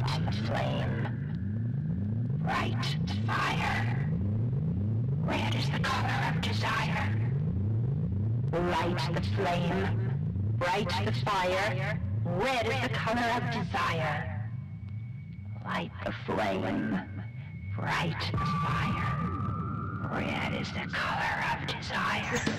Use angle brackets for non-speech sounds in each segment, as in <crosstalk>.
light flame. Right fire. Red is the color of desire. Light the flame. Right the fire. Red is the color of desire. Light the flame. Bright the fire. Red is the color of desire.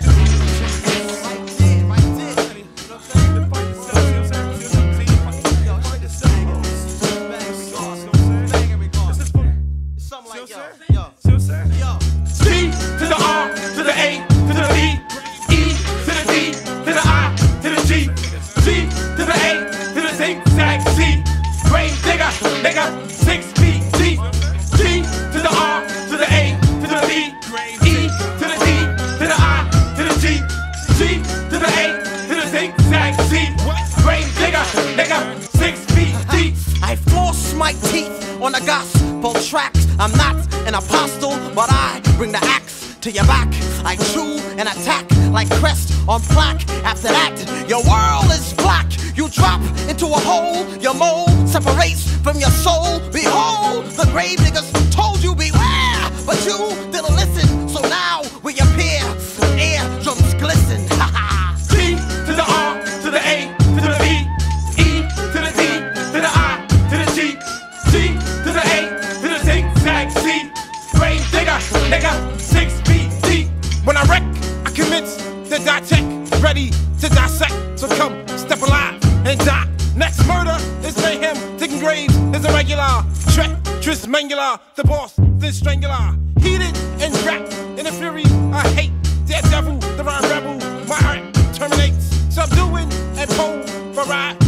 spot.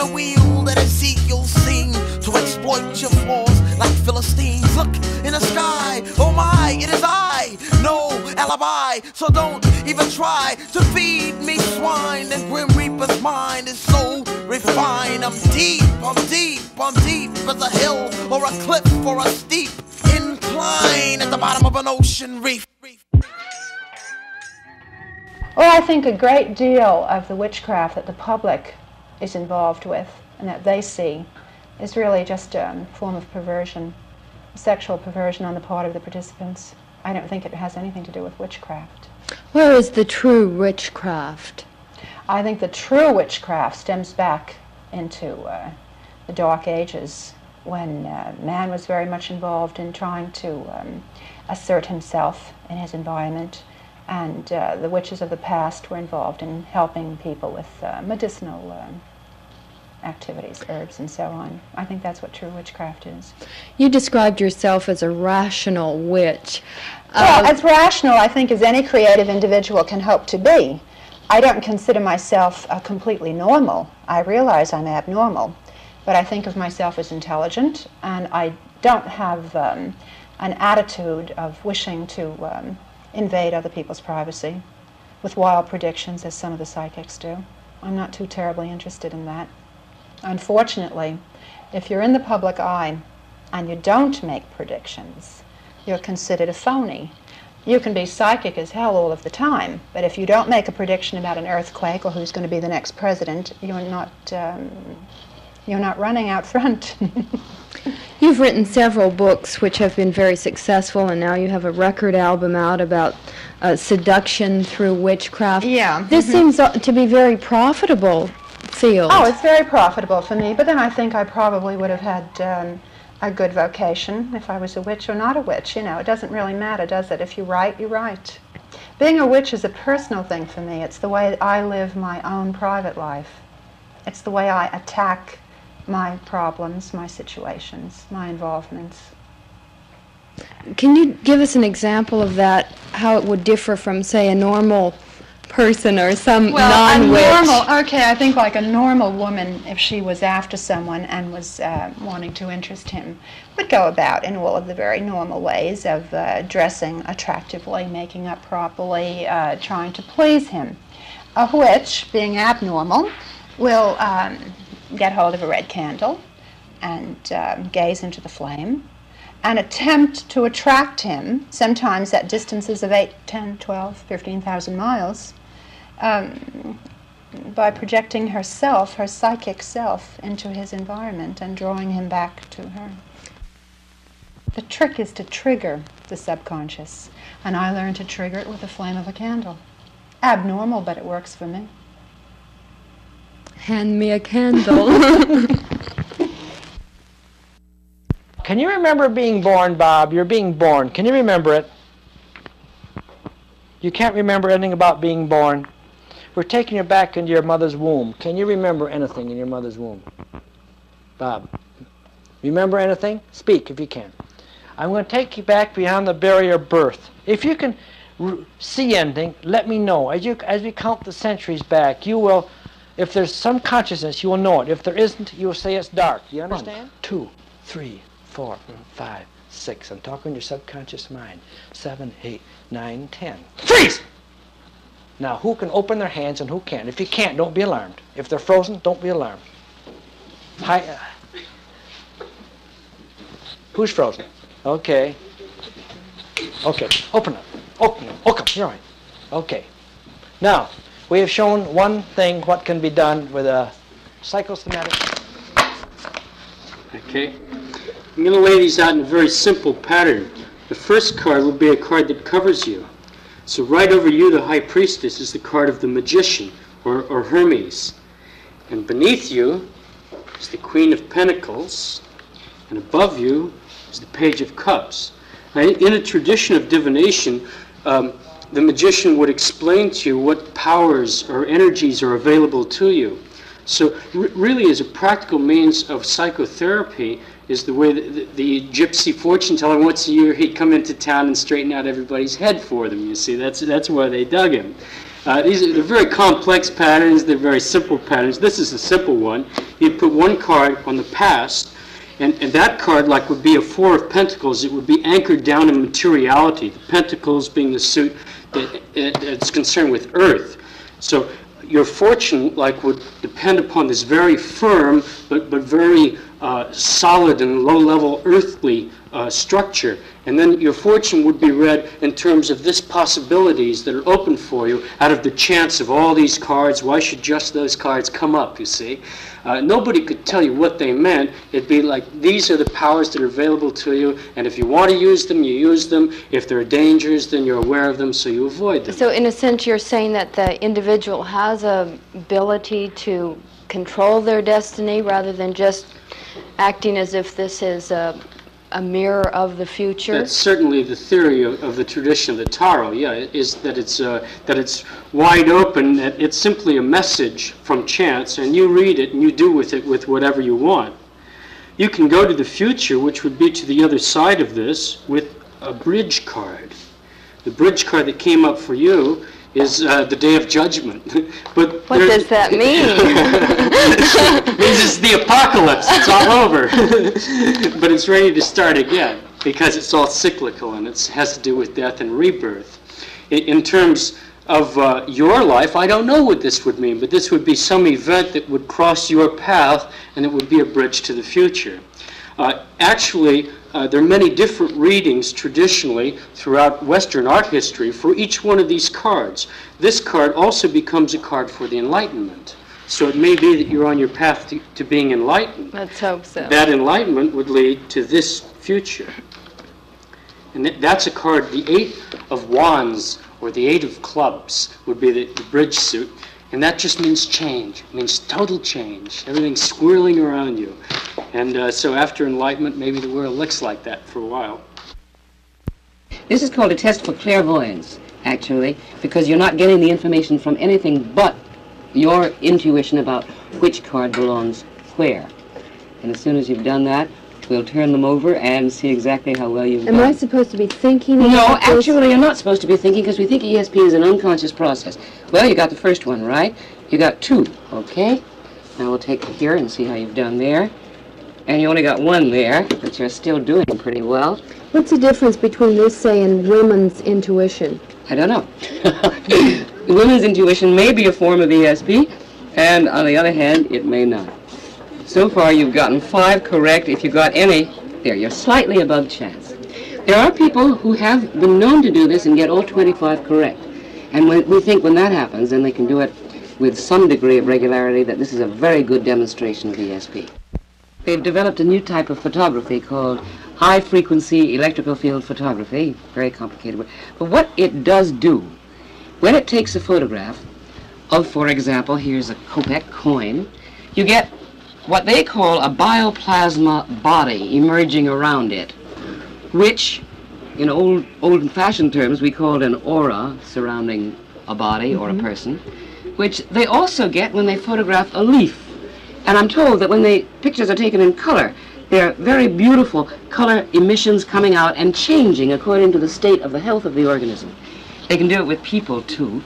the wheel that Ezekiel sing to exploit your flaws like Philistines. Look in the sky, oh my, it is I, no alibi. So don't even try to feed me swine. The grim reaper's mind is so refined. I'm deep, I'm deep, I'm deep as a hill or a cliff or a steep incline at the bottom of an ocean reef. Well, I think a great deal of the witchcraft that the public is involved with and that they see is really just a form of perversion, sexual perversion on the part of the participants. I don't think it has anything to do with witchcraft. Where is the true witchcraft? I think the true witchcraft stems back into uh, the Dark Ages when uh, man was very much involved in trying to um, assert himself in his environment, and uh, the witches of the past were involved in helping people with uh, medicinal um, activities, herbs, and so on. I think that's what true witchcraft is. You described yourself as a rational witch. Well, Uh, as rational, I think, as any creative individual can hope to be. I don't consider myself uh, completely normal. I realize I'm abnormal, but I think of myself as intelligent, and I don't have um, an attitude of wishing to um, invade other people's privacy with wild predictions, as some of the psychics do. I'm not too terribly interested in that. Unfortunately, if you're in the public eye and you don't make predictions, you're considered a phony. You can be psychic as hell all of the time, but if you don't make a prediction about an earthquake or who's going to be the next president, you're not um, you're not running out front. <laughs> You've written several books which have been very successful, and now you have a record album out about uh, seduction through witchcraft. Yeah, This seems uh, to be very profitable field. oh, it's very profitable for me, but then I think I probably would have had um, a good vocation if I was a witch or not a witch. You know, it doesn't really matter, does it? If you write, you write. Being a witch is a personal thing for me. It's the way I live my own private life. It's the way I attack my problems, my situations, my involvements. Can you give us an example of that, how it would differ from, say, a normal person or some non-witch? a normal, okay, I think like a normal woman, if she was after someone and was uh, wanting to interest him, would go about in all of the very normal ways of uh, dressing attractively, making up properly, uh, trying to please him. A witch, being abnormal, will um, get hold of a red candle and um, gaze into the flame and attempt to attract him, sometimes at distances of 8, 10, 12, 15,000 miles, um, by projecting herself, her psychic self, into his environment and drawing him back to her. The trick is to trigger the subconscious, and I learned to trigger it with the flame of a candle. Abnormal, but it works for me. Hand me a candle. <laughs> Can you remember being born, Bob? You're being born. Can you remember it? You can't remember anything about being born. We're taking you back into your mother's womb. Can you remember anything in your mother's womb? Bob, remember anything? Speak if you can. I'm going to take you back beyond the barrier of birth. If you can r- see anything, let me know. As you as we count the centuries back, you will. If there's some consciousness, you will know it. If there isn't, you will say it's dark. You understand? One, two, three, four, mm, five, six. I'm talking your subconscious mind. Seven, eight, nine, ten. Freeze! Now, who can open their hands and who can't? If you can't, don't be alarmed. If they're frozen, don't be alarmed. Hi. Uh, who's frozen? Okay. Okay. Open up. Open up. Open up. You're right. Okay. Now, we have shown one thing what can be done with a psychosomatic. Okay. I'm going to lay these out in a very simple pattern. The first card will be a card that covers you. So right over you, the high priestess, is the card of the magician, or, or Hermes. And beneath you is the queen of pentacles, and above you is the page of cups. Now, in a tradition of divination, um, the magician would explain to you what powers or energies are available to you. So, really, as a practical means of psychotherapy, is the way the, the gypsy fortune teller once a year he'd come into town and straighten out everybody's head for them. You see, that's that's why they dug him. Uh, these are they're very complex patterns. They're very simple patterns. This is a simple one. You'd put one card on the past, and, and that card, like would be a four of pentacles, it would be anchored down in materiality. The pentacles being the suit that, that's concerned with earth. So your fortune, like, would depend upon this very firm but but very uh, solid and low-level earthly uh, structure. And then your fortune would be read in terms of this possibilities that are open for you out of the chance of all these cards. Why should just those cards come up, you see? Uh, nobody could tell you what they meant. It'd be like, these are the powers that are available to you, and if you want to use them, you use them. If there are dangers, then you're aware of them, so you avoid them. so in a sense, you're saying that the individual has a ability to control their destiny rather than just acting as if this is a a mirror of the future? That's certainly the theory of, of the tradition of the Tarot. Yeah, is that it's uh, that it's wide open. That it's simply a message from chance, and you read it and you do with it with whatever you want. You can go to the future, which would be to the other side of this, with a bridge card. The bridge card that came up for you is uh, the day of judgment. <laughs> but what does that mean? it means it's the apocalypse. It's all <laughs> over. <laughs> but it's ready to start again because it's all cyclical and it has to do with death and rebirth. In, in terms of uh, your life, I don't know what this would mean, but this would be some event that would cross your path and it would be a bridge to the future. Uh, actually, uh, there are many different readings traditionally throughout Western art history for each one of these cards. This card also becomes a card for the Enlightenment. So it may be that you're on your path to, to being enlightened. Let's hope so. That enlightenment would lead to this future. And th- that's a card, the Eight of Wands or the Eight of Clubs would be the, the bridge suit. And that just means change. It means total change. Everything's swirling around you. And uh, so after enlightenment, maybe the world looks like that for a while. This is called a test for clairvoyance, actually, because you're not getting the information from anything but your intuition about which card belongs where. And as soon as you've done that, we'll turn them over and see exactly how well you've Am done. I supposed to be thinking No, actually, you're not supposed to be thinking because we think ESP is an unconscious process. Well, you got the first one right. You got two, okay? Now we'll take here and see how you've done there. And you only got one there, but you're still doing pretty well. What's the difference between this, say, and women's intuition? I don't know. <laughs> Women's intuition may be a form of ESP, and on the other hand, it may not. So far, you've gotten five correct. If you got any, there, you're slightly above chance. There are people who have been known to do this and get all 25 correct. And when, we think when that happens, then they can do it with some degree of regularity, that this is a very good demonstration of ESP. They've developed a new type of photography called high frequency electrical field photography. Very complicated word. But what it does do, when it takes a photograph of, for example, here's a Kopeck coin, you get what they call a bioplasma body emerging around it, which, in old old-fashioned terms, we called an aura surrounding a body or a mm-hmm. person, which they also get when they photograph a leaf. And I'm told that when the pictures are taken in color, they're very beautiful color emissions coming out and changing according to the state of the health of the organism. They can do it with people too.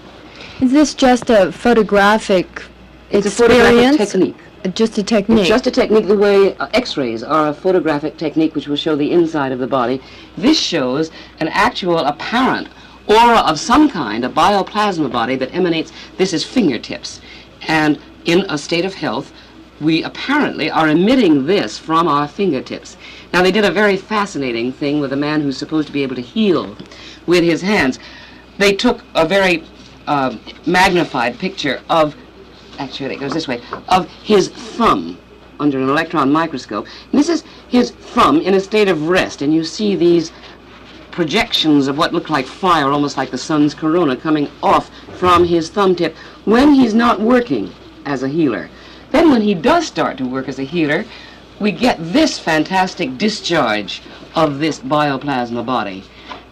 Is this just a photographic It's a photographic experience? technique. Just a technique. Just a technique the way uh, x-rays are a photographic technique which will show the inside of the body. This shows an actual apparent aura of some kind, a bioplasma body that emanates, this is fingertips. And in a state of health, we apparently are emitting this from our fingertips. Now they did a very fascinating thing with a man who's supposed to be able to heal with his hands. They took a very uh, magnified picture of actually it goes this way, of his thumb under an electron microscope. And this is his thumb in a state of rest, and you see these projections of what look like fire, almost like the sun's corona, coming off from his thumb tip when he's not working as a healer. Then when he does start to work as a healer, we get this fantastic discharge of this bioplasma body.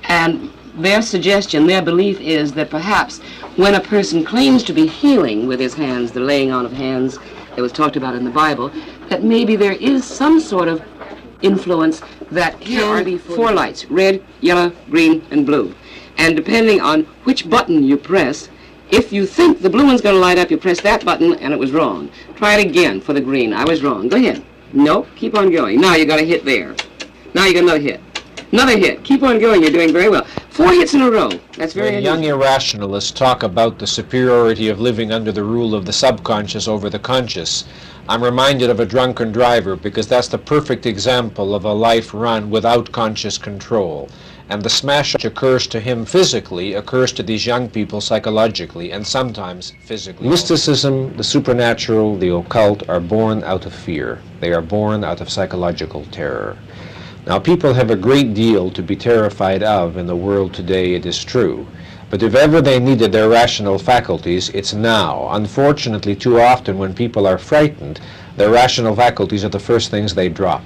And their suggestion, their belief is that perhaps when a person claims to be healing with his hands, the laying on of hands that was talked about in the Bible, that maybe there is some sort of influence that here are the four lights, red, yellow, green, and blue. And depending on which button you press, if you think the blue one's going to light up, you press that button and it was wrong. Try it again for the green. I was wrong. Go ahead. Nope. Keep on going. Now you got a hit there. Now you got another hit. Another hit. Keep on going. You're doing very well. Four hits in a row. That's very When young irrationalists talk about the superiority of living under the rule of the subconscious over the conscious, I'm reminded of a drunken driver because that's the perfect example of a life run without conscious control. And the smash which occurs to him physically occurs to these young people psychologically and sometimes physically. Mysticism, the supernatural, the occult are born out of fear. They are born out of psychological terror. Now, people have a great deal to be terrified of in the world today, it is true. But if ever they needed their rational faculties, it's now. Unfortunately, too often when people are frightened, their rational faculties are the first things they drop.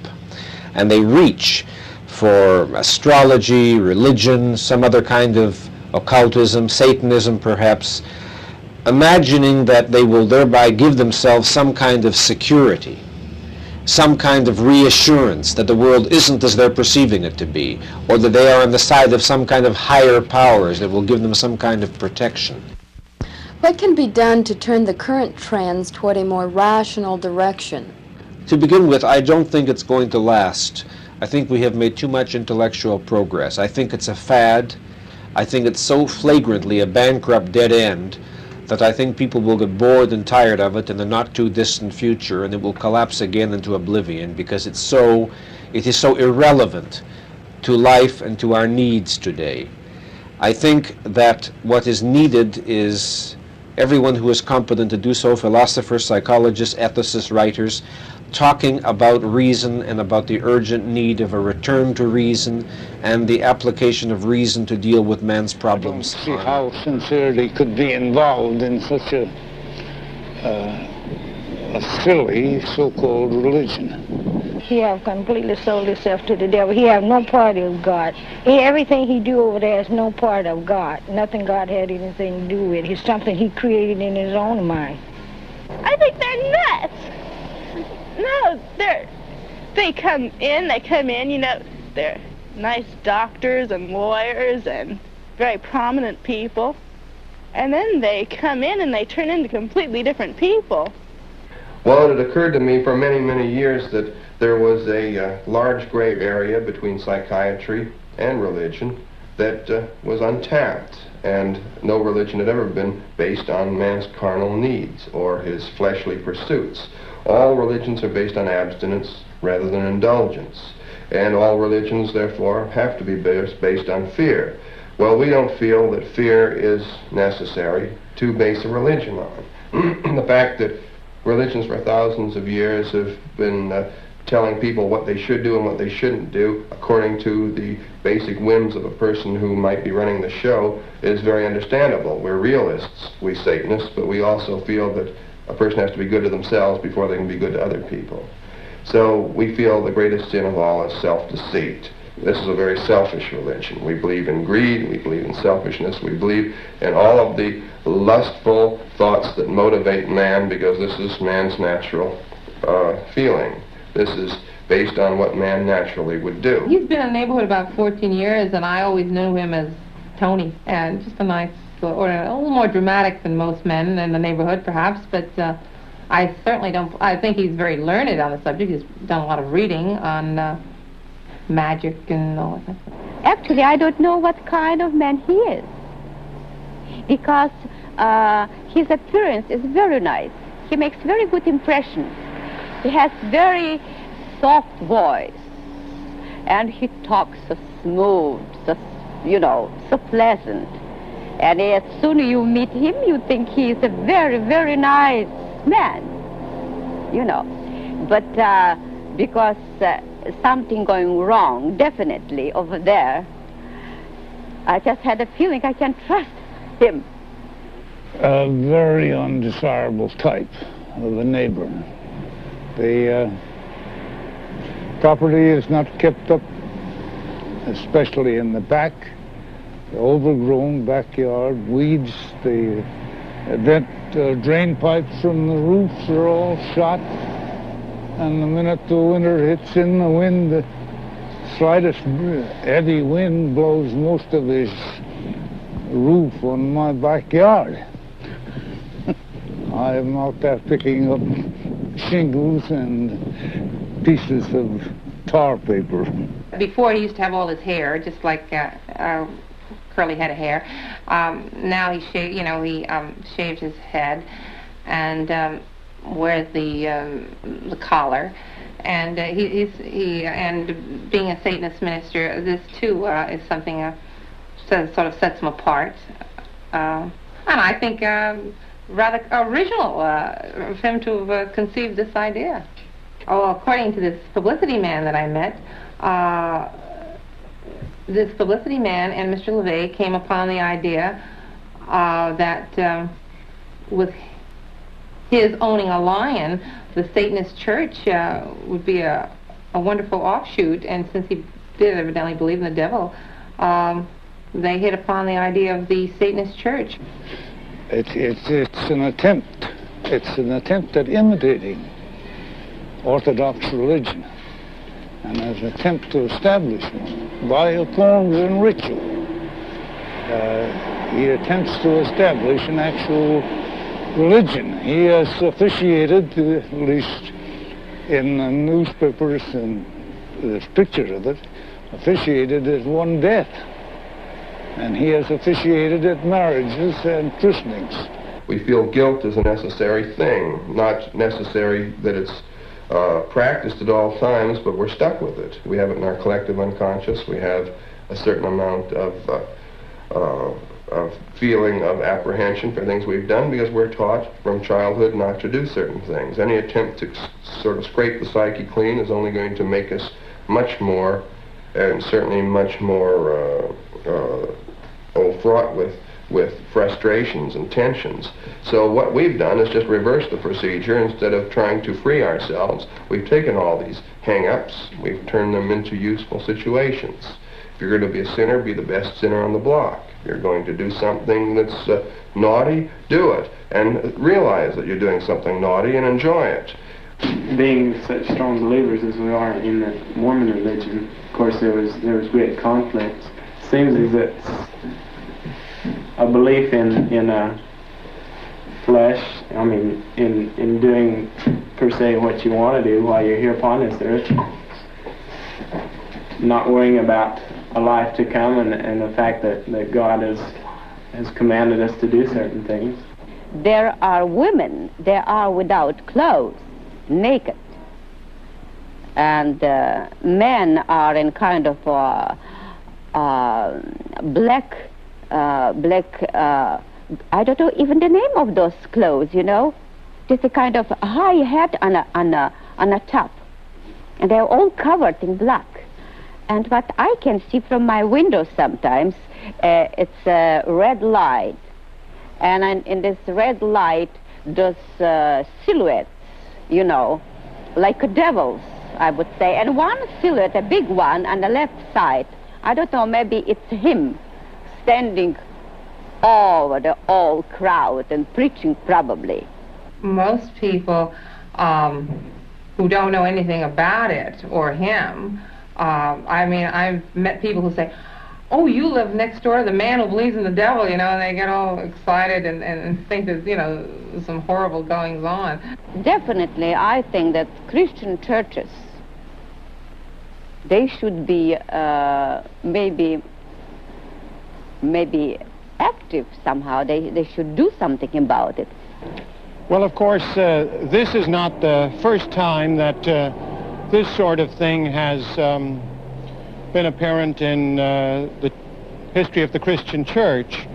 And they reach for astrology, religion, some other kind of occultism, Satanism perhaps, imagining that they will thereby give themselves some kind of security, some kind of reassurance that the world isn't as they're perceiving it to be, or that they are on the side of some kind of higher powers that will give them some kind of protection. What can be done to turn the current trends toward a more rational direction? To begin with, I don't think it's going to last. I think we have made too much intellectual progress. I think it's a fad. I think it's so flagrantly a bankrupt dead end that I think people will get bored and tired of it in the not too distant future and it will collapse again into oblivion because it's so it is so irrelevant to life and to our needs today. I think that what is needed is everyone who is competent to do so, philosophers, psychologists, ethicists, writers, talking about reason and about the urgent need of a return to reason and the application of reason to deal with man's problems. see how sincerity could be involved in such a, uh, a silly so-called religion. He have completely sold himself to the devil. He have no part of God. He, everything he do over there is no part of God. Nothing God had anything to do with. It's something he created in his own mind. I think they're nuts. No, they're they come in, they come in, you know, they're nice doctors and lawyers and very prominent people. And then they come in and they turn into completely different people. Well, it occurred to me for many, many years that there was a uh, large gray area between psychiatry and religion that uh, was untapped, and no religion had ever been based on man's carnal needs or his fleshly pursuits. All religions are based on abstinence rather than indulgence, and all religions, therefore, have to be based, on fear. Well, we don't feel that fear is necessary to base a religion on. <clears throat> the fact that religions for thousands of years have been uh, telling people what they should do and what they shouldn't do according to the basic whims of a person who might be running the show is very understandable. We're realists, we Satanists, but we also feel that a person has to be good to themselves before they can be good to other people. So we feel the greatest sin of all is self-deceit. This is a very selfish religion. We believe in greed, we believe in selfishness, we believe in all of the lustful thoughts that motivate man because this is man's natural uh, feeling. This is based on what man naturally would do. He's been in the neighborhood about 14 years, and I always knew him as Tony, and just a nice, or a little more dramatic than most men in the neighborhood, perhaps, but uh, I certainly don't, I think he's very learned on the subject. He's done a lot of reading on uh, magic and all that. Actually, I don't know what kind of man he is, because uh, his appearance is very nice. He makes very good impression. He has very soft voice, and he talks so smooth, so, you know, so pleasant. And as soon as you meet him, you think he is a very, very nice man, you know. But uh, because uh, something going wrong, definitely, over there, I just had a feeling I can't trust him. A very undesirable type of a neighbor. The uh, property is not kept up, especially in the back. The overgrown backyard, weeds, the vent uh, drain pipes from the roofs are all shot. And the minute the winter hits in, the wind, the slightest heavy wind blows most of his roof on my backyard. I am out there picking up shingles and pieces of tar paper. Before he used to have all his hair, just like uh, uh, curly head of hair. Um, now he shaved, you know, he um, shaved his head and um, wears the um, the collar. And uh, he, he's he and being a Satanist minister, this too uh, is something uh, sort of sets him apart. Uh, and I think uh, rather original uh, for him to have uh, conceived this idea. Oh, according to this publicity man that I met, uh, this publicity man and Mr. LaVey came upon the idea uh, that um, with his owning a lion, the Satanist church uh, would be a, a wonderful offshoot. And since he did evidently believe in the devil, um, they hit upon the idea of the Satanist church. It's, it's, it's an attempt. It's an attempt at imitating Orthodox religion and as an attempt to establish one by forms and ritual. Uh, he attempts to establish an actual religion. He has officiated, at least in the newspapers and there's pictures of it, officiated at one death. And he has officiated at marriages and christenings. We feel guilt is a necessary thing, not necessary that it's uh, practiced at all times, but we're stuck with it. We have it in our collective unconscious. We have a certain amount of, uh, uh, of feeling of apprehension for things we've done because we're taught from childhood not to do certain things. Any attempt to sort of scrape the psyche clean is only going to make us much more, and certainly much more oh, fraught with with frustrations and tensions. So what we've done is just reverse the procedure. Instead of trying to free ourselves, we've taken all these hang-ups, we've turned them into useful situations. If you're going to be a sinner, be the best sinner on the block. If you're going to do something that's uh, naughty, do it. And realize that you're doing something naughty and enjoy it. Being such strong believers as we are in the Mormon religion, of course there was there was great conflict. Seems as it's a belief in in a flesh. I mean, in in doing per se what you want to do while you're here upon this earth. Not worrying about a life to come and, and the fact that, that God has has commanded us to do certain things. There are women, they are without clothes, naked. And uh, men are in kind of uh, uh, black uh, black, uh, I don't know even the name of those clothes, you know. Just a kind of high hat on a, on a, on a top. And they're all covered in black. And what I can see from my window sometimes, uh, it's a red light. And in, this red light, those uh, silhouettes, you know, like devils, I would say. And one silhouette, a big one, on the left side, I don't know, maybe it's him standing over the whole crowd and preaching probably. Most people um, who don't know anything about it or him, um, I mean, I've met people who say, oh, you live next door to the man who believes in the devil, you know, and they get all excited and, and, and think there's, you know, some horrible goings on. Definitely, I think that Christian churches, they should be uh, maybe maybe active somehow. They, they should do something about it. Well, of course, uh, this is not the first time that uh, this sort of thing has um, been apparent in uh, the history of the Christian church.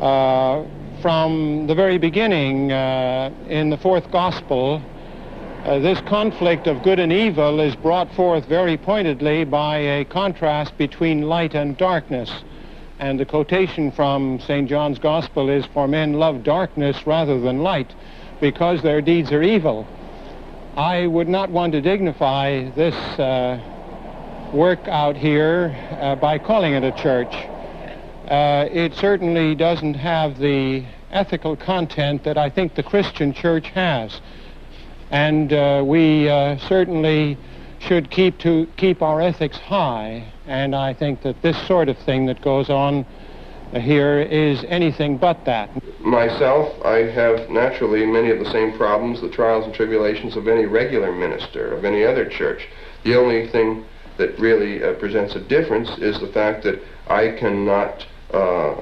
Uh, from the very beginning, uh, in the fourth gospel, uh, this conflict of good and evil is brought forth very pointedly by a contrast between light and darkness. And the quotation from St. John's Gospel is, For men love darkness rather than light, because their deeds are evil. I would not want to dignify this uh, work out here uh, by calling it a church. Uh, it certainly doesn't have the ethical content that I think the Christian church has. And uh, we uh, certainly should keep to keep our ethics high, and I think that this sort of thing that goes on here is anything but that. Myself, I have naturally many of the same problems, the trials and tribulations of any regular minister, of any other church. The only thing that really uh, presents a difference is the fact that I cannot uh,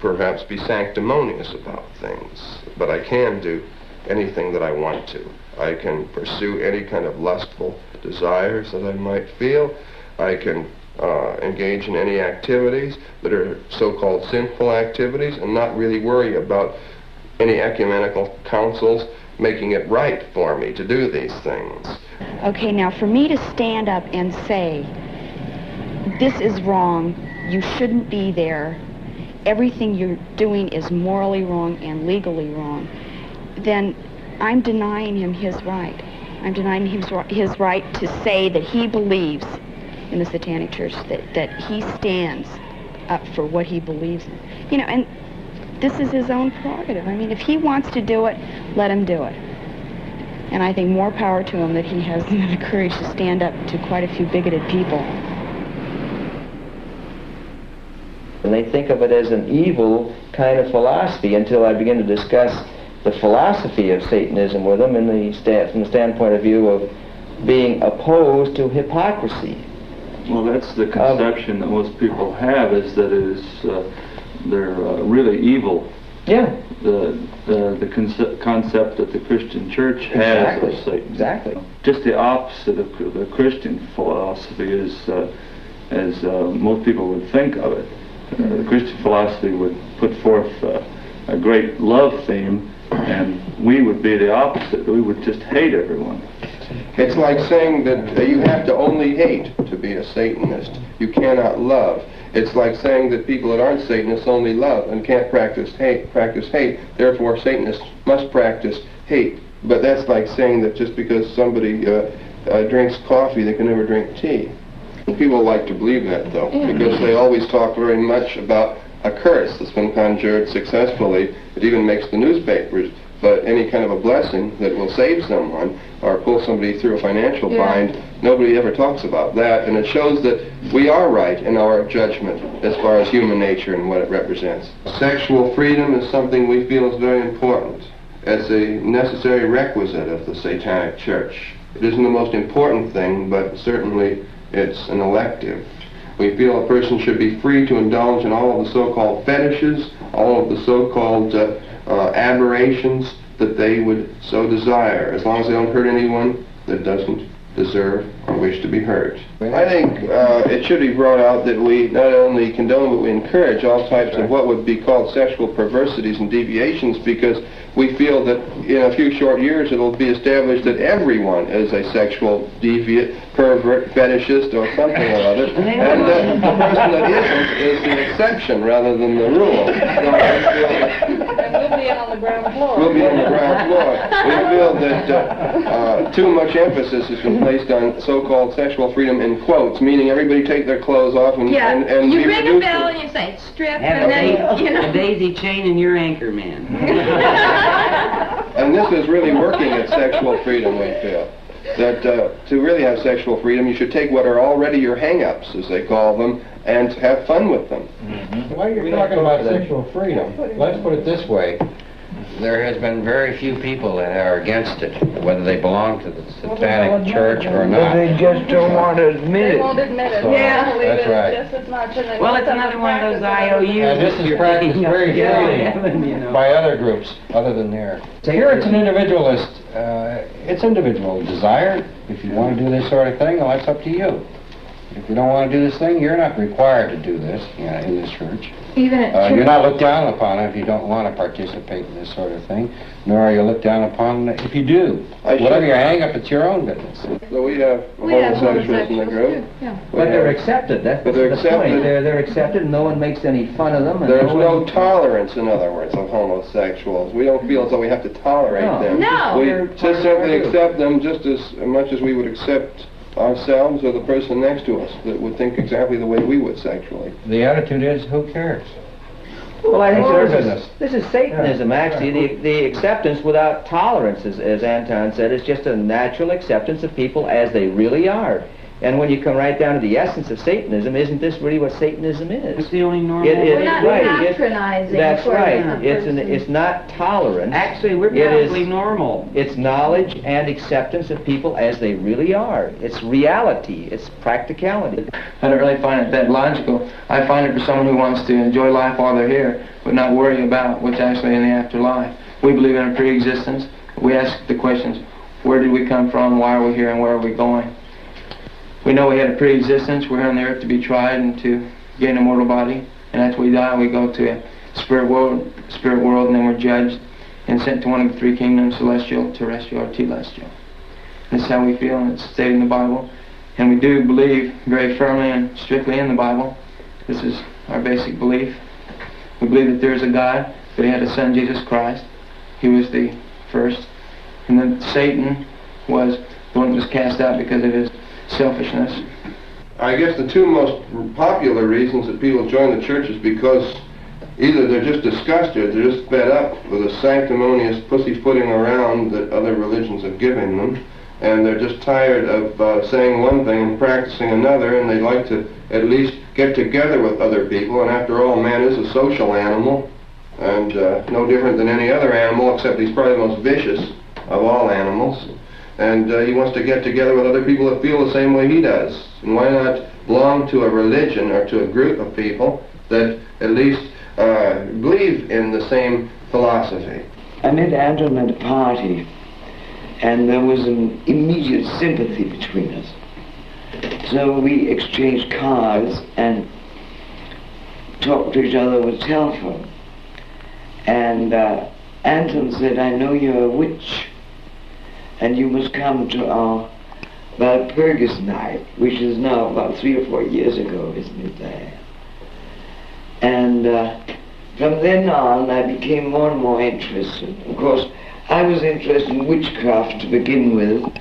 perhaps be sanctimonious about things, but I can do anything that I want to. I can pursue any kind of lustful desires that I might feel. I can uh, engage in any activities that are so-called sinful activities and not really worry about any ecumenical councils making it right for me to do these things. Okay, now for me to stand up and say, this is wrong, you shouldn't be there, everything you're doing is morally wrong and legally wrong, then I'm denying him his right. I'm denying his, his right to say that he believes in the Satanic Church that, that he stands up for what he believes in. You know, and this is his own prerogative. I mean, if he wants to do it, let him do it. And I think more power to him that he has the courage to stand up to quite a few bigoted people. And they think of it as an evil kind of philosophy until I begin to discuss the philosophy of Satanism with them in the sta- from the standpoint of view of being opposed to hypocrisy. Well, that's the conception that most people have is that it is uh, they're uh, really evil. Yeah. The the, the conce- concept that the Christian Church has Exactly. of Satan. Exactly. Just the opposite of the Christian philosophy is uh, as uh, most people would think of it. Uh, the Christian philosophy would put forth uh, a great love theme, and we would be the opposite. We would just hate everyone. It's like saying that uh, you have to only hate to be a Satanist. You cannot love. It's like saying that people that aren't Satanists only love and can't practice hate. Practice hate. Therefore, Satanists must practice hate. But that's like saying that just because somebody uh, uh, drinks coffee, they can never drink tea. People like to believe that, though, because they always talk very much about a curse that's been conjured successfully. It even makes the newspapers. But any kind of a blessing that will save someone or pull somebody through a financial Yeah. bind, nobody ever talks about that. And it shows that we are right in our judgment as far as human nature and what it represents. Sexual freedom is something we feel is very important as a necessary requisite of the Satanic Church. It isn't the most important thing, but certainly it's an elective. We feel a person should be free to indulge in all of the so-called fetishes, all of the so-called uh, uh, aberrations that they would so desire, as long as they don't hurt anyone that doesn't deserve or wish to be hurt. I think uh, it should be brought out that we not only condone but we encourage all types of what would be called sexual perversities and deviations because we feel that in a few short years it'll be established that everyone is a sexual deviant, pervert, fetishist, or something or other, <laughs> and that the person that isn't is the exception rather than the rule. <laughs> So I feel that And we'll be on the ground floor. We'll be on the ground floor. We feel that uh, uh, too much emphasis has been placed on so-called sexual freedom in quotes, meaning everybody take their clothes off and, Yeah, and, and you be ring a bell and you say strip, Have and a, then you know. a daisy chain and your anchor man. <laughs> And this is really working at sexual freedom, we feel. That uh, to really have sexual freedom, you should take what are already your hang-ups, as they call them, and have fun with them. While you're talking about sexual freedom, let's put it this way. There has been very few people that are against it, whether they belong to the Satanic Church or not. They just don't want to admit They it. won't admit it. So, Yeah, that's right. just as much. And they Well, it's another one of those. IOUs. And this is <laughs> practiced very freely you know. by other groups other than there. Here it's an individualist, uh, it's individual desire. If you want to do this sort of thing, well, that's up to you. If you don't want to do this thing, you're not required to do this you know, in this church. Even at Uh, church. you're not looked down upon if you don't want to participate in this sort of thing, nor are you looked down upon if you do. I Whatever should- your hang-up, it's your own business. So we have We have homosexuals in the group. Yeah. But they're accepted, that's But they're point. accepted. They're, they're accepted and no one makes any fun of them. and There's no one- tolerance, in other words, of homosexuals. We don't feel as though we have to tolerate No. them. No. We They're just simply accept them just as much as we would accept ourselves or the person next to us that would think exactly the way we would sexually. The attitude is, who cares? Well, I think It's this is, this is Satanism, actually. The, the acceptance without tolerance, as, as Anton said, is just a natural acceptance of people as they really are. And when you come right down to the essence of Satanism, isn't this really what Satanism is? It's the only normal It- it- We're not right, it- patronizing That's right. It's an, it's not tolerance. Actually, we're It is- perfectly normal. It's knowledge and acceptance of people as they really are. It's reality. It's practicality. I don't really find it that logical. I find it for someone who wants to enjoy life while they're here, but not worry about what's actually in the afterlife. We believe in a pre-existence. We ask the questions, where did we come from, why are we here, and where are we going? We know we had a pre-existence. We're here on the earth to be tried and to gain a mortal body. And after we die, we go to a spirit world, spirit world, and then we're judged and sent to one of the three kingdoms, celestial, terrestrial, or telestial. That's how we feel, and it's stated in the Bible. And we do believe very firmly and strictly in the Bible. This is our basic belief. We believe that there is a God, that he had a son, Jesus Christ. He was the first. And then Satan was the one that was cast out because of his selfishness. I guess the two most popular reasons that people join the church is because either they're just disgusted, they're just fed up with the sanctimonious pussyfooting around that other religions have given them, and they're just tired of uh, saying one thing and practicing another, and they'd like to at least get together with other people, and after all, man is a social animal, and uh, no different than any other animal, except he's probably the most vicious of all animals. And uh, he wants to get together with other people that feel the same way he does. And why not belong to a religion or to a group of people that at least uh, believe in the same philosophy? I met Anton at a party, and there was an immediate sympathy between us. So we exchanged cards and talked to each other over telephone. And uh, Anton said, I know you're a witch, and you must come to our Walpurgis night, which is now about three or four years ago, isn't it, Diane? And uh, from then on, I became more and more interested. Of course, I was interested in witchcraft to begin with,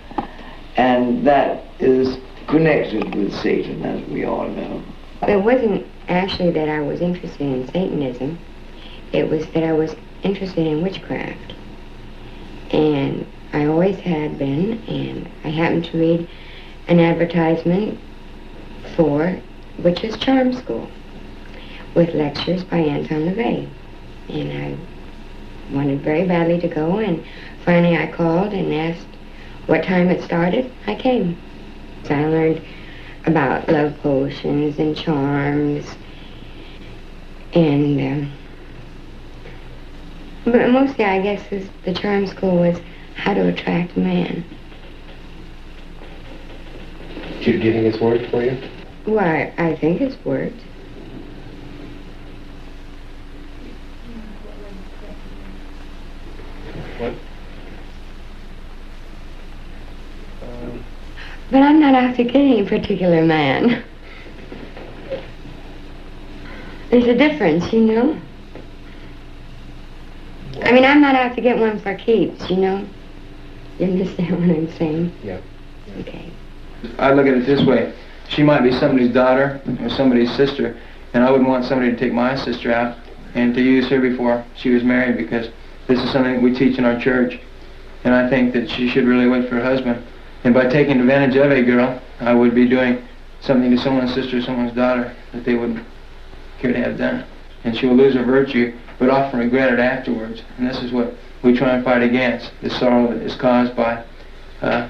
and that is connected with Satan, as we all know. It wasn't actually that I was interested in Satanism. It was that I was interested in witchcraft. And I always had been, and I happened to read an advertisement for Witch's Charm School with lectures by Anton LaVey. And I wanted very badly to go, and finally I called and asked what time it started. I came. So I learned about love potions and charms and um, but mostly I guess is the charm school was how to attract a man. Do you think it's worked for you? Why, I think it's worked. What? But I'm not out to get any particular man. There's a difference, you know? I mean, I'm not out to get one for keeps, you know? You understand what I'm saying? Yeah. Okay. I look at it this way. She might be somebody's daughter or somebody's sister, and I wouldn't want somebody to take my sister out and to use her before she was married because this is something that we teach in our church. And I think that she should really wait for her husband. And by taking advantage of a girl, I would be doing something to someone's sister or someone's daughter that they wouldn't care to have done. And she will lose her virtue, but often regret it afterwards. And this is what we try and fight against, the sorrow that is caused by uh,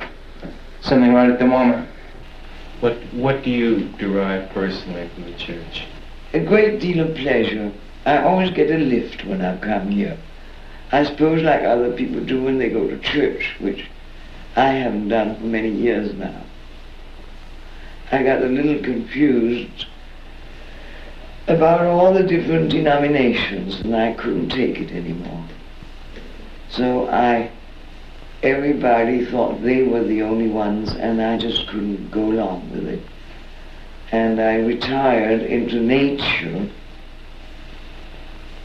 something right at the moment. What What do you derive personally from the church? A great deal of pleasure. I always get a lift when I come here. I suppose like other people do when they go to church, which I haven't done for many years now. I got a little confused about all the different denominations and I couldn't take it anymore. So I, everybody thought they were the only ones and I just couldn't go along with it. And I retired into nature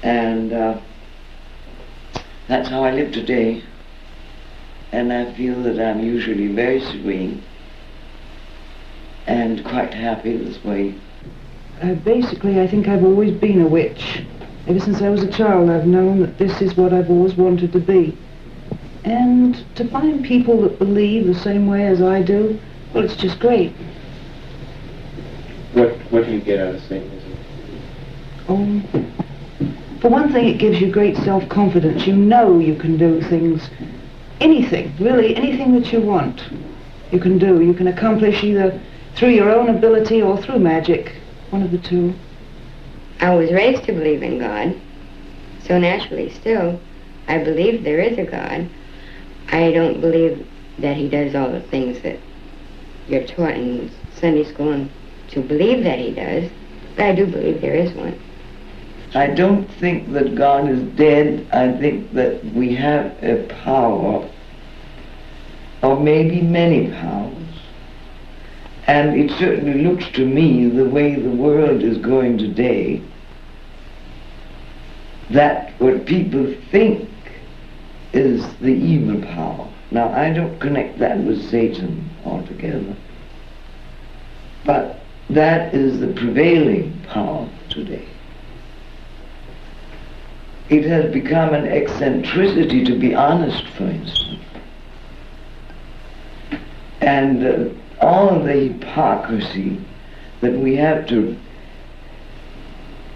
and uh, that's how I live today. And I feel that I'm usually very serene and quite happy this way. Uh, basically, I think I've always been a witch. Ever since I was a child, I've known that this is what I've always wanted to be. And to find people that believe the same way as I do, well, it's just great. What What do you get out of Satanism? Um, for one thing, it gives you great self-confidence. You know you can do things, anything, really, anything that you want, you can do. You can accomplish either through your own ability or through magic, one of the two. I was raised to believe in God, so naturally still, I believe there is a God. I don't believe that he does all the things that you're taught in Sunday school and to believe that he does, but I do believe there is one. I don't think that God is dead. I think that we have a power, or maybe many powers. And it certainly looks to me, the way the world is going today, that what people think is the evil power. Now, I don't connect that with Satan altogether. But that is the prevailing power today. It has become an eccentricity to be honest, for instance. And uh, all the hypocrisy that we have to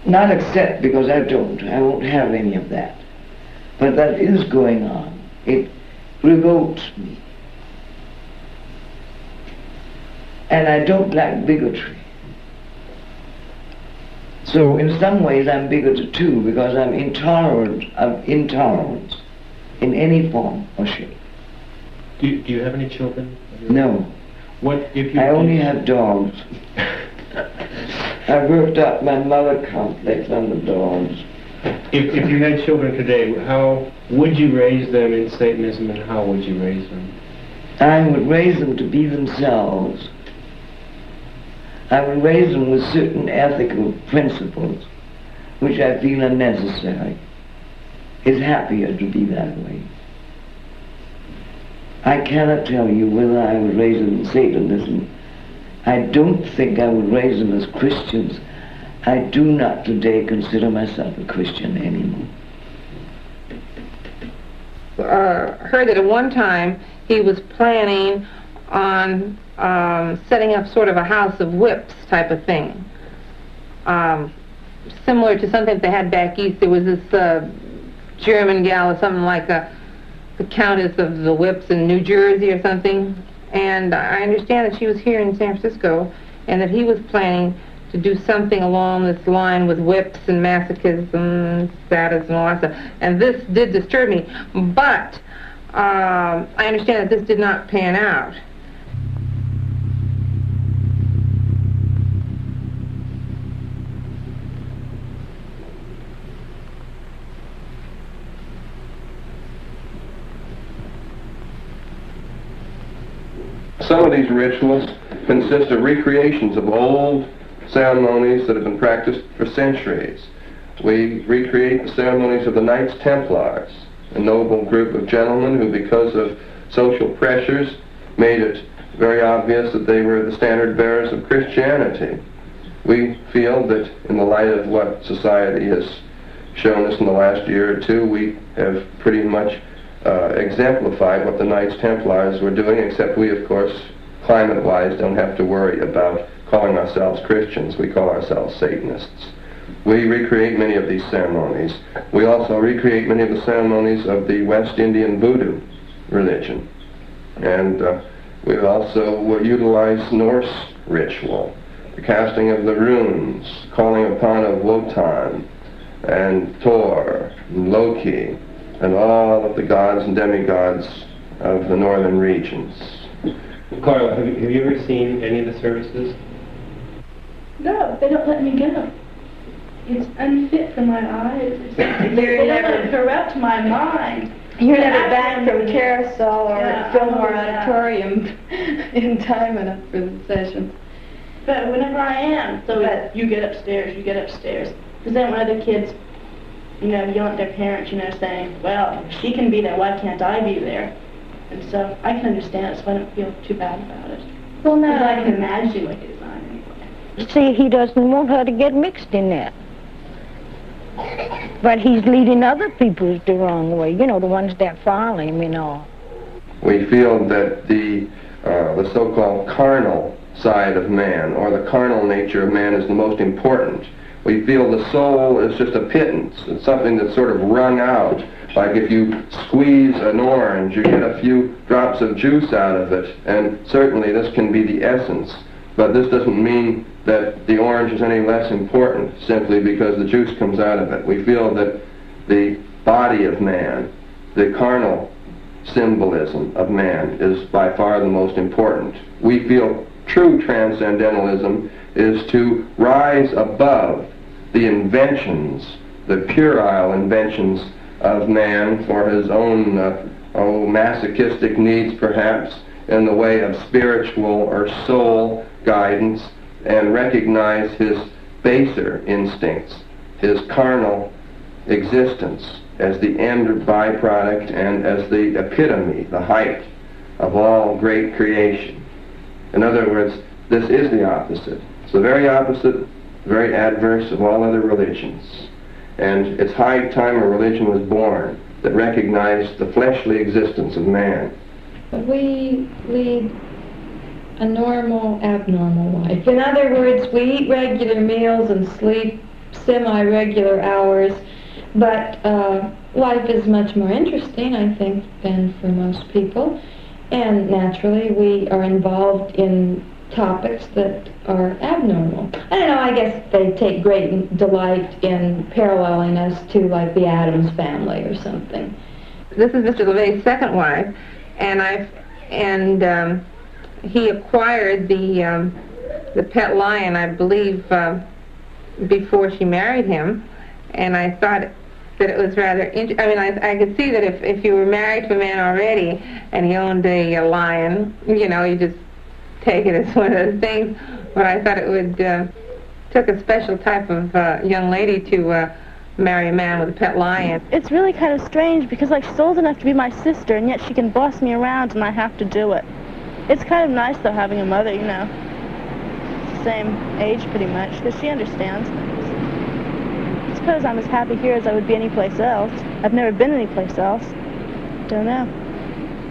not accept because I don't, I won't have any of that. But that is going on. It revolts me. And I don't like bigotry. So in some ways I'm bigoted too because I'm intolerant of intolerance in any form or shape. Do you, do you have any children? No. What if you? I only have dogs. <laughs> I worked up my mother complex on the dogs. If, if you had children today, how would you raise them in Satanism and how would you raise them? I would raise them to be themselves. I would raise them with certain ethical principles which I feel are necessary. It's happier to be that way. I cannot tell you whether I would raise them in Satanism. I don't think I would raise them as Christians. I do not today consider myself a Christian anymore. uh, heard that at one time he was planning on um, setting up sort of a house of whips type of thing. Um, similar to something that they had back east. There was this uh, German gal or something like a, the Countess of the Whips in New Jersey or something. And I understand that she was here in San Francisco and that he was planning to do something along this line with whips and masochism, sadism, and all that stuff. And this did disturb me. But um, I understand that this did not pan out. Some of these rituals consist of recreations of old ceremonies that have been practiced for centuries. We recreate the ceremonies of the Knights Templars, a noble group of gentlemen who, because of social pressures, made it very obvious that they were the standard bearers of Christianity. We feel that in the light of what society has shown us in the last year or two, we have pretty much uh, exemplified what the Knights Templars were doing, except we, of course, climate-wise, don't have to worry about calling ourselves Christians. We call ourselves Satanists. We recreate many of these ceremonies. We also recreate many of the ceremonies of the West Indian Voodoo religion. And uh, we also utilize Norse ritual, the casting of the runes, calling upon of Wotan and Thor and Loki and all of the gods and demigods of the northern regions. Carla, have you, have you ever seen any of the services? No, they don't let me go. It's unfit for my eyes. It's, <laughs> they don't let it corrupt my mind. You're But never back from. Carousel or Yeah, Fillmore oh, yeah. Auditorium <laughs> in time enough for the session. But whenever I am, so it's, you get upstairs, you get upstairs. Because then when other kids, you know, yell at their parents, you know, saying, well, if she can be there, why can't I be there? And so I can understand it, so I don't feel too bad about it. Well, no. Because I can imagine what goes on anyway. See, he doesn't want her to get mixed in that. But he's leading other people the wrong way, you know, the ones that follow him and all. We feel that the, uh, the so-called carnal side of man, or the carnal nature of man, is the most important. We feel the soul is just a pittance. It's something that's sort of wrung out. Like if you squeeze an orange, you get a few drops of juice out of it, and certainly this can be the essence. But this doesn't mean that the orange is any less important simply because the juice comes out of it. We feel that the body of man, the carnal symbolism of man is by far the most important. We feel true transcendentalism is to rise above the inventions, the puerile inventions of man for his own uh, oh, masochistic needs perhaps in the way of spiritual or soul guidance and recognize his baser instincts, his carnal existence as the end byproduct and as the epitome, the height of all great creation. In other words, this is the opposite. It's the very opposite, very adverse of all other religions. And it's high time a religion was born that recognized the fleshly existence of man. But We lead a normal, abnormal life. In other words, we eat regular meals and sleep semi-regular hours, but uh, life is much more interesting, I think, than for most people. And naturally, we are involved in topics that are abnormal. I don't know, I guess they take great delight in paralleling us to like the Addams family or something. This is Mr. LaVey's second wife, and I've and um, he acquired the um, the pet lion, I believe, uh, before she married him, and I thought that it was rather. I mean, I, I could see that if if you were married to a man already and he owned a, a lion, you know, you just take it as one of those things. But I thought it would uh, took a special type of uh, young lady to. Uh, marry a man with a pet lion. It's really kind of strange because like she's old enough to be my sister and yet she can boss me around and I have to do it. It's kind of nice though having a mother, you know. Same age pretty much because she understands. I suppose I'm as happy here as I would be anyplace else. I've never been anyplace else. Don't know.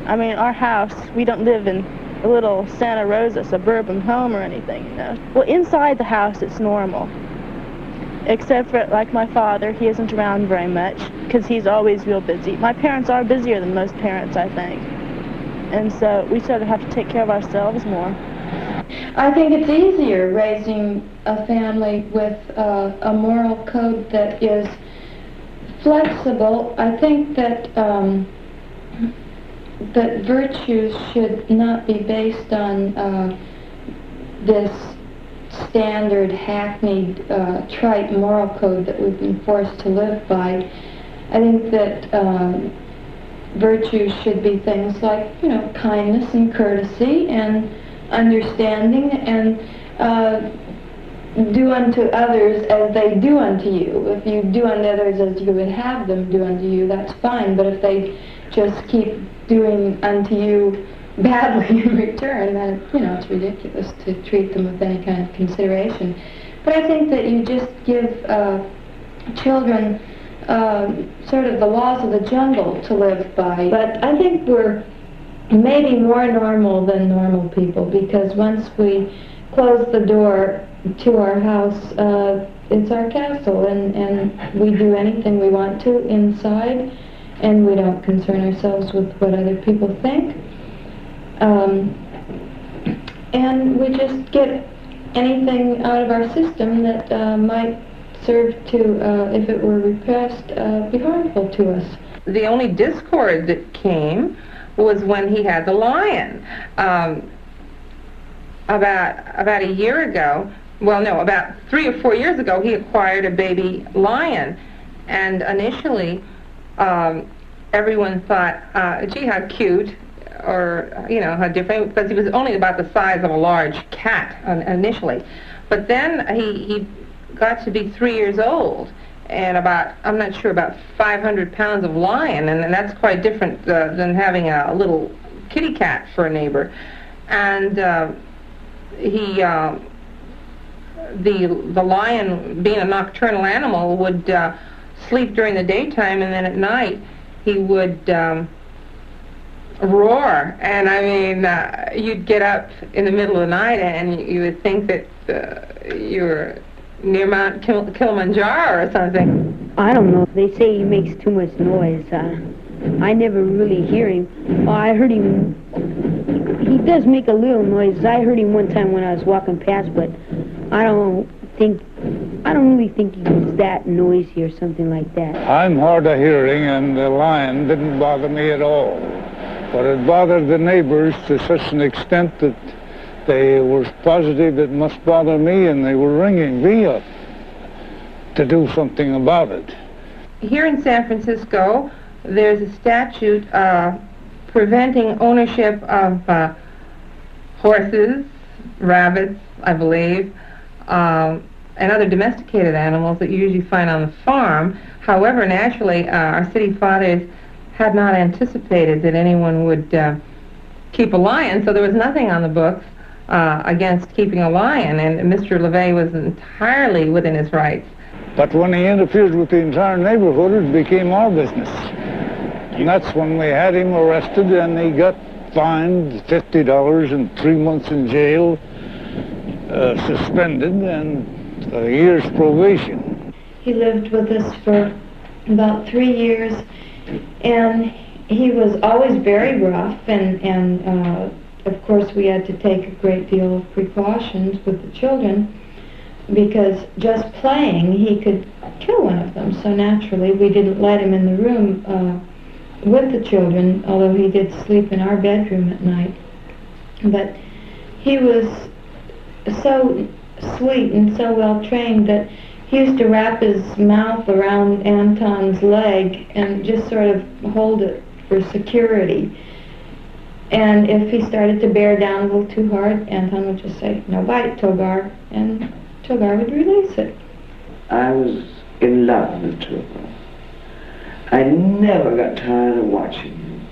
I mean, our house, we don't live in a little Santa Rosa suburban home or anything, you know. Well, inside the house, it's normal except for like my father he isn't around very much because he's always real busy my parents are busier than most parents i think and so we sort of have to take care of ourselves more I think it's easier raising a family with uh, a moral code that is flexible. I think that um, that virtues should not be based on uh, this standard hackneyed uh, trite moral code that we've been forced to live by. I think that um, virtues should be things like, you know, kindness and courtesy and understanding and uh, do unto others as they do unto you. If you do unto others as you would have them do unto you, that's fine. But if they just keep doing unto you badly <laughs> in return, then, you know, it's ridiculous to treat them with any kind of consideration. But I think that you just give uh, children uh, sort of the laws of the jungle to live by. But I think we're maybe more normal than normal people because once we close the door to our house, uh, it's our castle, and, and we do anything we want to inside, and we don't concern ourselves with what other people think. Um, and we just get anything out of our system that uh, might serve to, uh, if it were repressed, uh, be harmful to us. The only discord that came was when he had the lion. Um, about about a year ago, well, no, about three or four years ago, he acquired a baby lion, and initially, um, everyone thought, uh, "Gee, how cute!" or you know how different because he was only about the size of a large cat initially but then he he got to be three years old and about I'm not sure about 500 pounds of lion and, and that's quite different uh, than having a, a little kitty cat for a neighbor and uh, he uh, the the lion being a nocturnal animal would uh, sleep during the daytime and then at night he would um, roar. And I mean, uh, you'd get up in the middle of the night and you would think that uh, you were near Mount Kil- Kilimanjaro or something. I don't know. They say he makes too much noise. Uh, I never really hear him. Oh, I heard him. He does make a little noise. I heard him one time when I was walking past, but I don't think. I don't really think he was that noisy or something like that. I'm hard of hearing, and the lion didn't bother me at all. But it bothered the neighbors to such an extent that they were positive it must bother me, and they were ringing me up to do something about it. Here in San Francisco, there's a statute uh, preventing ownership of uh, horses, rabbits, I believe, um, and other domesticated animals that you usually find on the farm. However, naturally, uh, our city fathers had not anticipated that anyone would uh, keep a lion, so there was nothing on the books uh, against keeping a lion, and Mr. LaVey was entirely within his rights. But when he interfered with the entire neighborhood, it became our business. And that's when we had him arrested and he got fined $50 and three months in jail, uh, suspended, and a year's probation. He lived with us for about three years, and he was always very rough, and, and uh, of course we had to take a great deal of precautions with the children because just playing he could kill one of them. So naturally we didn't let him in the room uh, with the children, although he did sleep in our bedroom at night. But he was so sweet and so well trained that he used to wrap his mouth around Anton's leg and just sort of hold it for security. And if he started to bear down a little too hard, Anton would just say, no bite, Togar, and Togar would release it. I was in love with Togar. I never got tired of watching him.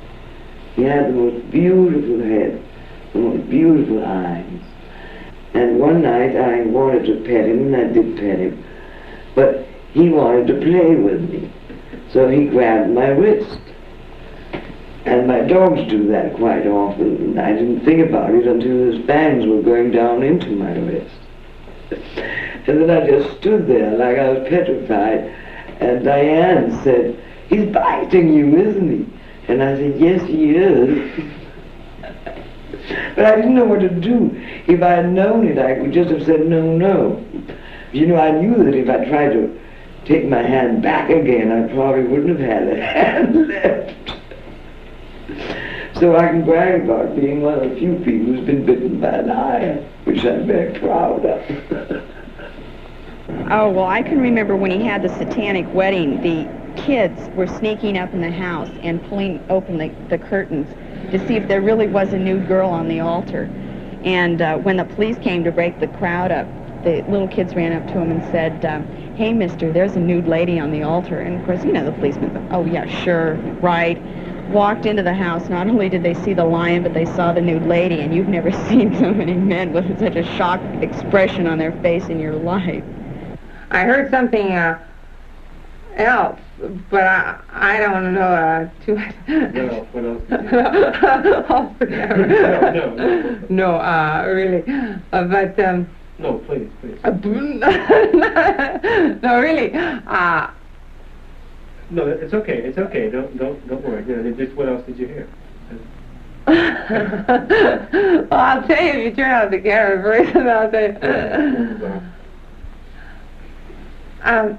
He had the most beautiful head, the most beautiful eyes. And one night I wanted to pet him, and I did pet him, but he wanted to play with me. So he grabbed my wrist. And my dogs do that quite often, and I didn't think about it until his fangs were going down into my wrist. And then I just stood there like I was petrified, and Diane said, he's biting you, isn't he? And I said, yes, he is. <laughs> but I didn't know what to do. If I had known it, I would just have said, no, no. You know, I knew that if I tried to take my hand back again, I probably wouldn't have had a <laughs> hand left. So I can brag about being one of the few people who's been bitten by an lion, which I'm very proud of. <laughs> Oh, well, I can remember when he had the satanic wedding, the kids were sneaking up in the house and pulling open the, the curtains to see if there really was a nude girl on the altar. And uh, when the police came to break the crowd up, the little kids ran up to him and said, um, hey, mister, there's a nude lady on the altar. And, of course, you know, the policeman thought, oh, yeah, sure, right. Walked into the house. Not only did they see the lion, but they saw the nude lady. And you've never <laughs> seen so many men with such a shocked expression on their face in your life. I heard something uh, else, but I I don't know uh, too much. Else? What else? No, no, no. No, uh, really. Uh, but um, No, please, please. uh, <laughs> no, really. Uh, No, it's okay. It's okay. Don't don't don't worry. You know, just what else did you hear? <laughs> well, I'll tell you if you turn out the camera first, <laughs> and I'll tell you. Um,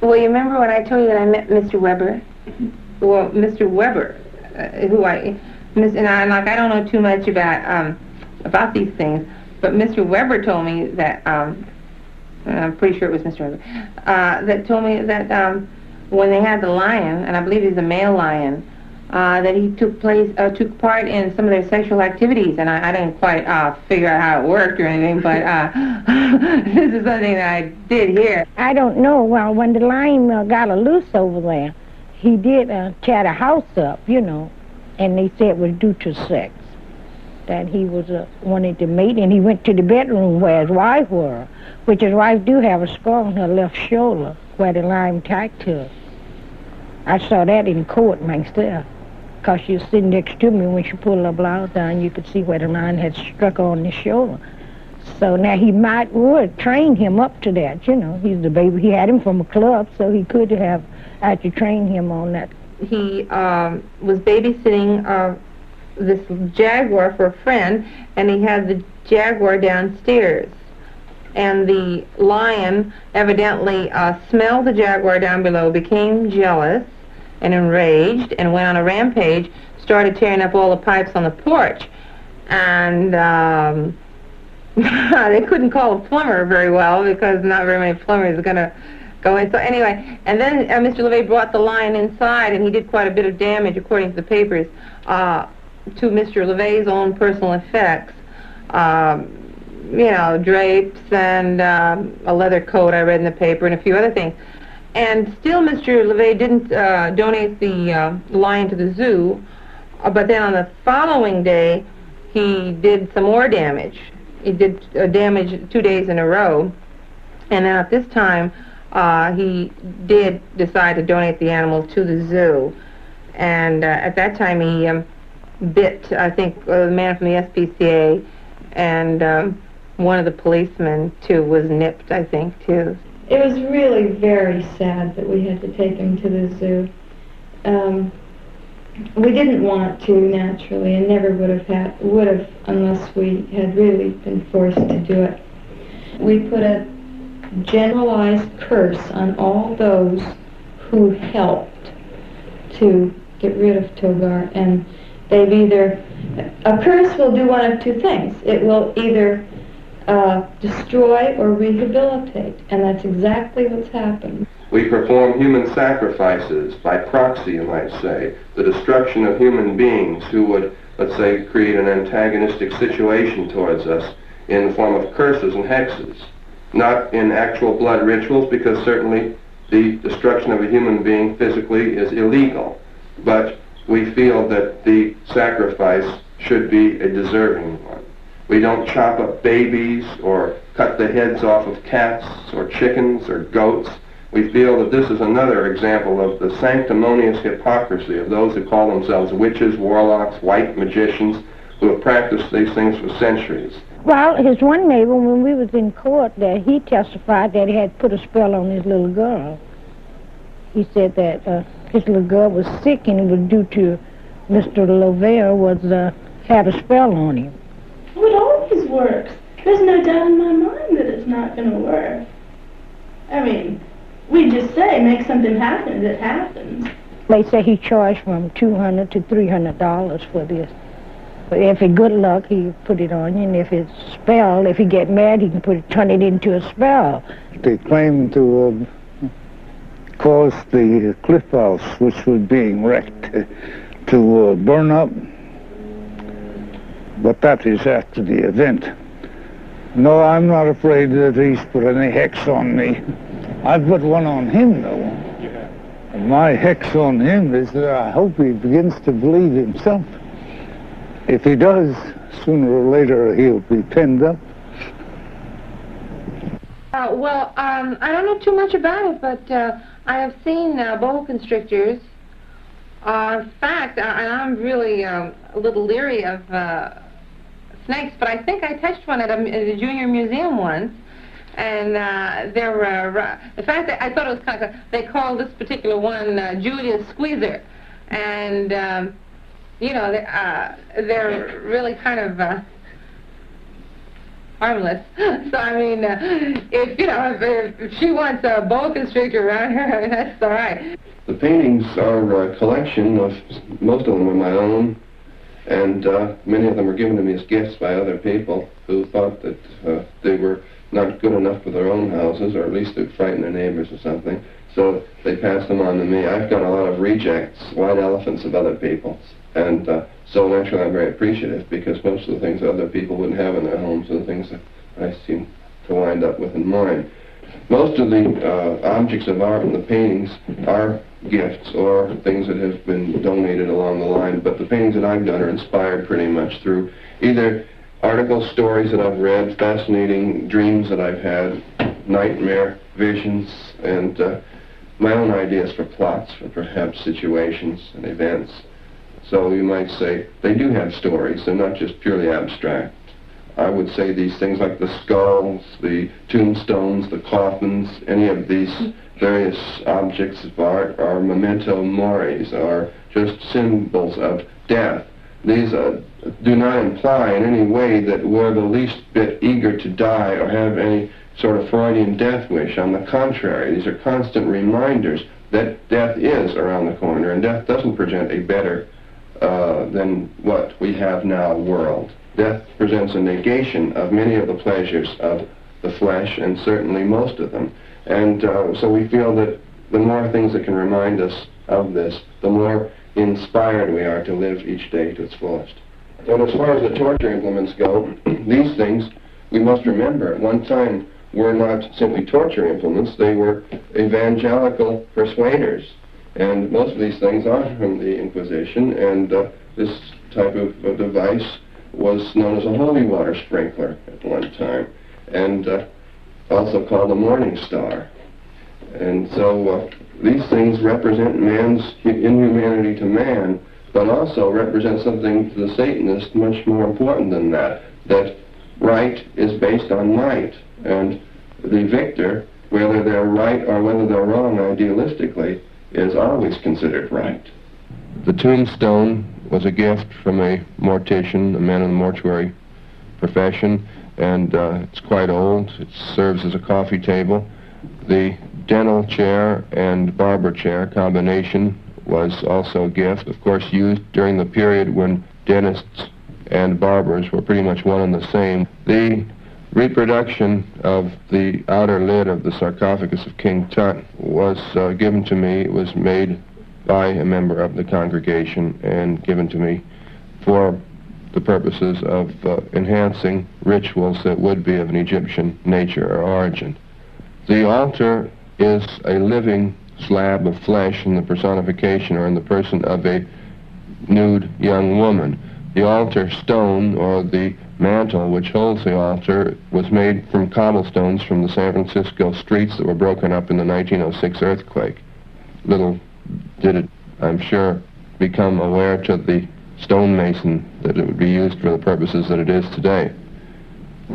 well, you remember when I told you that I met Mr. Weber? Well, Mr. Weber, uh, who I, Miss, and I, like, I don't know too much about um, about these things, but Mr. Weber told me that um, I'm pretty sure it was Mr. Weber uh, that told me that um, when they had the lion, and I believe he's a male lion, uh, that he took place uh, took part in some of their sexual activities, and I, I didn't quite uh, figure out how it worked or anything, but uh, <laughs> this is something that I did hear. I don't know. Well, when the lion uh, got a loose over there, he did uh, tear the house up, you know, and they said it was due to sex. That he was uh, wanted to mate, and he went to the bedroom where his wife was, which his wife do have a scar on her left shoulder where the lion attacked her. I saw that in court myself, because she was sitting next to me when she pulled her blouse down. You could see where the lion had struck on the shoulder. So now he might would train him up to that, you know. He's the baby. He had him from a club, so he could have actually trained him on that. He um, was babysitting uh, this jaguar for a friend, and he had the jaguar downstairs. And the lion evidently uh, smelled the jaguar down below, became jealous and enraged, and went on a rampage, started tearing up all the pipes on the porch. And um, <laughs> they couldn't call a plumber very well because not very many plumbers are going to go in. So anyway, and then uh, Mr. LaVey brought the lion inside, and he did quite a bit of damage, according to the papers, uh, to Mr. LaVey's own personal effects. Um, you know, drapes and um, a leather coat I read in the paper and a few other things. And still Mr. LaVey didn't uh, donate the uh, lion to the zoo, uh, but then on the following day he did some more damage. he did uh, damage two days in a row. And then at this time, uh, he did decide to donate the animal to the zoo. And uh, at that time, he um, bit, I think, the man from the SPCA, and um, one of the policemen, too, was nipped, I think, too. It was really very sad that we had to take him to the zoo. Um, we didn't want to naturally, and never would have had would have unless we had really been forced to do it. We put a generalized curse on all those who helped to get rid of Togar, and they've either a curse will do one of two things. It will either uh, destroy or rehabilitate, and that's exactly what's happened. We perform human sacrifices by proxy, you might say, the destruction of human beings who would, let's say, create an antagonistic situation towards us in the form of curses and hexes. Not in actual blood rituals, because certainly the destruction of a human being physically is illegal. But we feel that the sacrifice should be a deserving one. We don't chop up babies or cut the heads off of cats or chickens or goats. We feel that this is another example of the sanctimonious hypocrisy of those who call themselves witches, warlocks, white magicians, who have practiced these things for centuries. Well, his one neighbor, when we was in court there, he testified that he had put a spell on his little girl. He said that uh, his little girl was sick and it was due to Mr. Lovell was uh, had a spell on him. Well, it always works. There's no doubt in my mind that it's not going to work. I mean, we just say make something happen, it happens. They say he charged from two hundred to three hundred dollars for this. But if it's good luck, he put it on you, and if it's spell, if he get mad, he can put it, turn it into a spell. They claim to uh, cause the cliff house, which was being wrecked, to uh, burn up but that is after the event. No, I'm not afraid that he's put any hex on me. I've put one on him, though. And my hex on him is that I hope he begins to believe himself. If he does, sooner or later he'll be pinned up. Uh, well, um, I don't know too much about it, but uh, I have seen uh, boa constrictors. Uh, in fact, I, I'm really um, a little leery of uh, snakes, but I think I touched one at a, at a junior museum once. And uh, they're, uh, in fact, I thought it was kind of, they called this particular one uh, Julius Squeezer. And, um, you know, they, uh, they're really kind of uh, harmless. <laughs> so, I mean, uh, if, you know, if, if she wants a boa constrictor around her, <laughs> that's all right. The paintings are a collection of, most of them are my own, and uh, many of them were given to me as gifts by other people who thought that uh, they were not good enough for their own houses, or at least they'd frighten their neighbors or something. So they passed them on to me. I've got a lot of rejects, white elephants of other people, and uh, so naturally I'm very appreciative because most of the things other people wouldn't have in their homes are the things that I seem to wind up with in mine. Most of the uh, objects of art and the paintings are gifts or things that have been donated along the line, but the paintings that I've done are inspired pretty much through either articles, stories that I've read, fascinating dreams that I've had, nightmare visions, and uh, my own ideas for plots for perhaps situations and events. So you might say they do have stories, they're not just purely abstract. I would say these things like the skulls, the tombstones, the coffins, any of these various objects of art are memento moris, are just symbols of death. These uh, do not imply in any way that we're the least bit eager to die or have any sort of Freudian death wish. On the contrary, these are constant reminders that death is around the corner and death doesn't present a better uh, than what we have now world. Death presents a negation of many of the pleasures of the flesh, and certainly most of them. And uh, so we feel that the more things that can remind us of this, the more inspired we are to live each day to its fullest. And as far as the torture implements go, <clears throat> these things, we must remember, at one time were not simply torture implements, they were evangelical persuaders. And most of these things are from the Inquisition, and uh, this type of, of device was known as a holy water sprinkler at one time, and uh, also called the Morning Star. And so uh, these things represent man's inhumanity to man, but also represent something to the Satanist much more important than that, that right is based on might, and the victor, whether they're right or whether they're wrong idealistically, is always considered right. The tombstone was a gift from a mortician, a man in the mortuary profession, and uh, it's quite old. It serves as a coffee table. The dental chair and barber chair combination was also a gift, of course used during the period when dentists and barbers were pretty much one and the same. The reproduction of the outer lid of the sarcophagus of King Tut was uh, given to me. It was made by a member of the congregation and given to me for the purposes of uh, enhancing rituals that would be of an Egyptian nature or origin. The altar is a living slab of flesh in the personification or in the person of a nude young woman. The altar stone or the mantle which holds the altar was made from cobblestones from the San Francisco streets that were broken up in the 1906 earthquake. Little did it, I'm sure, become aware to the stonemason that it would be used for the purposes that it is today.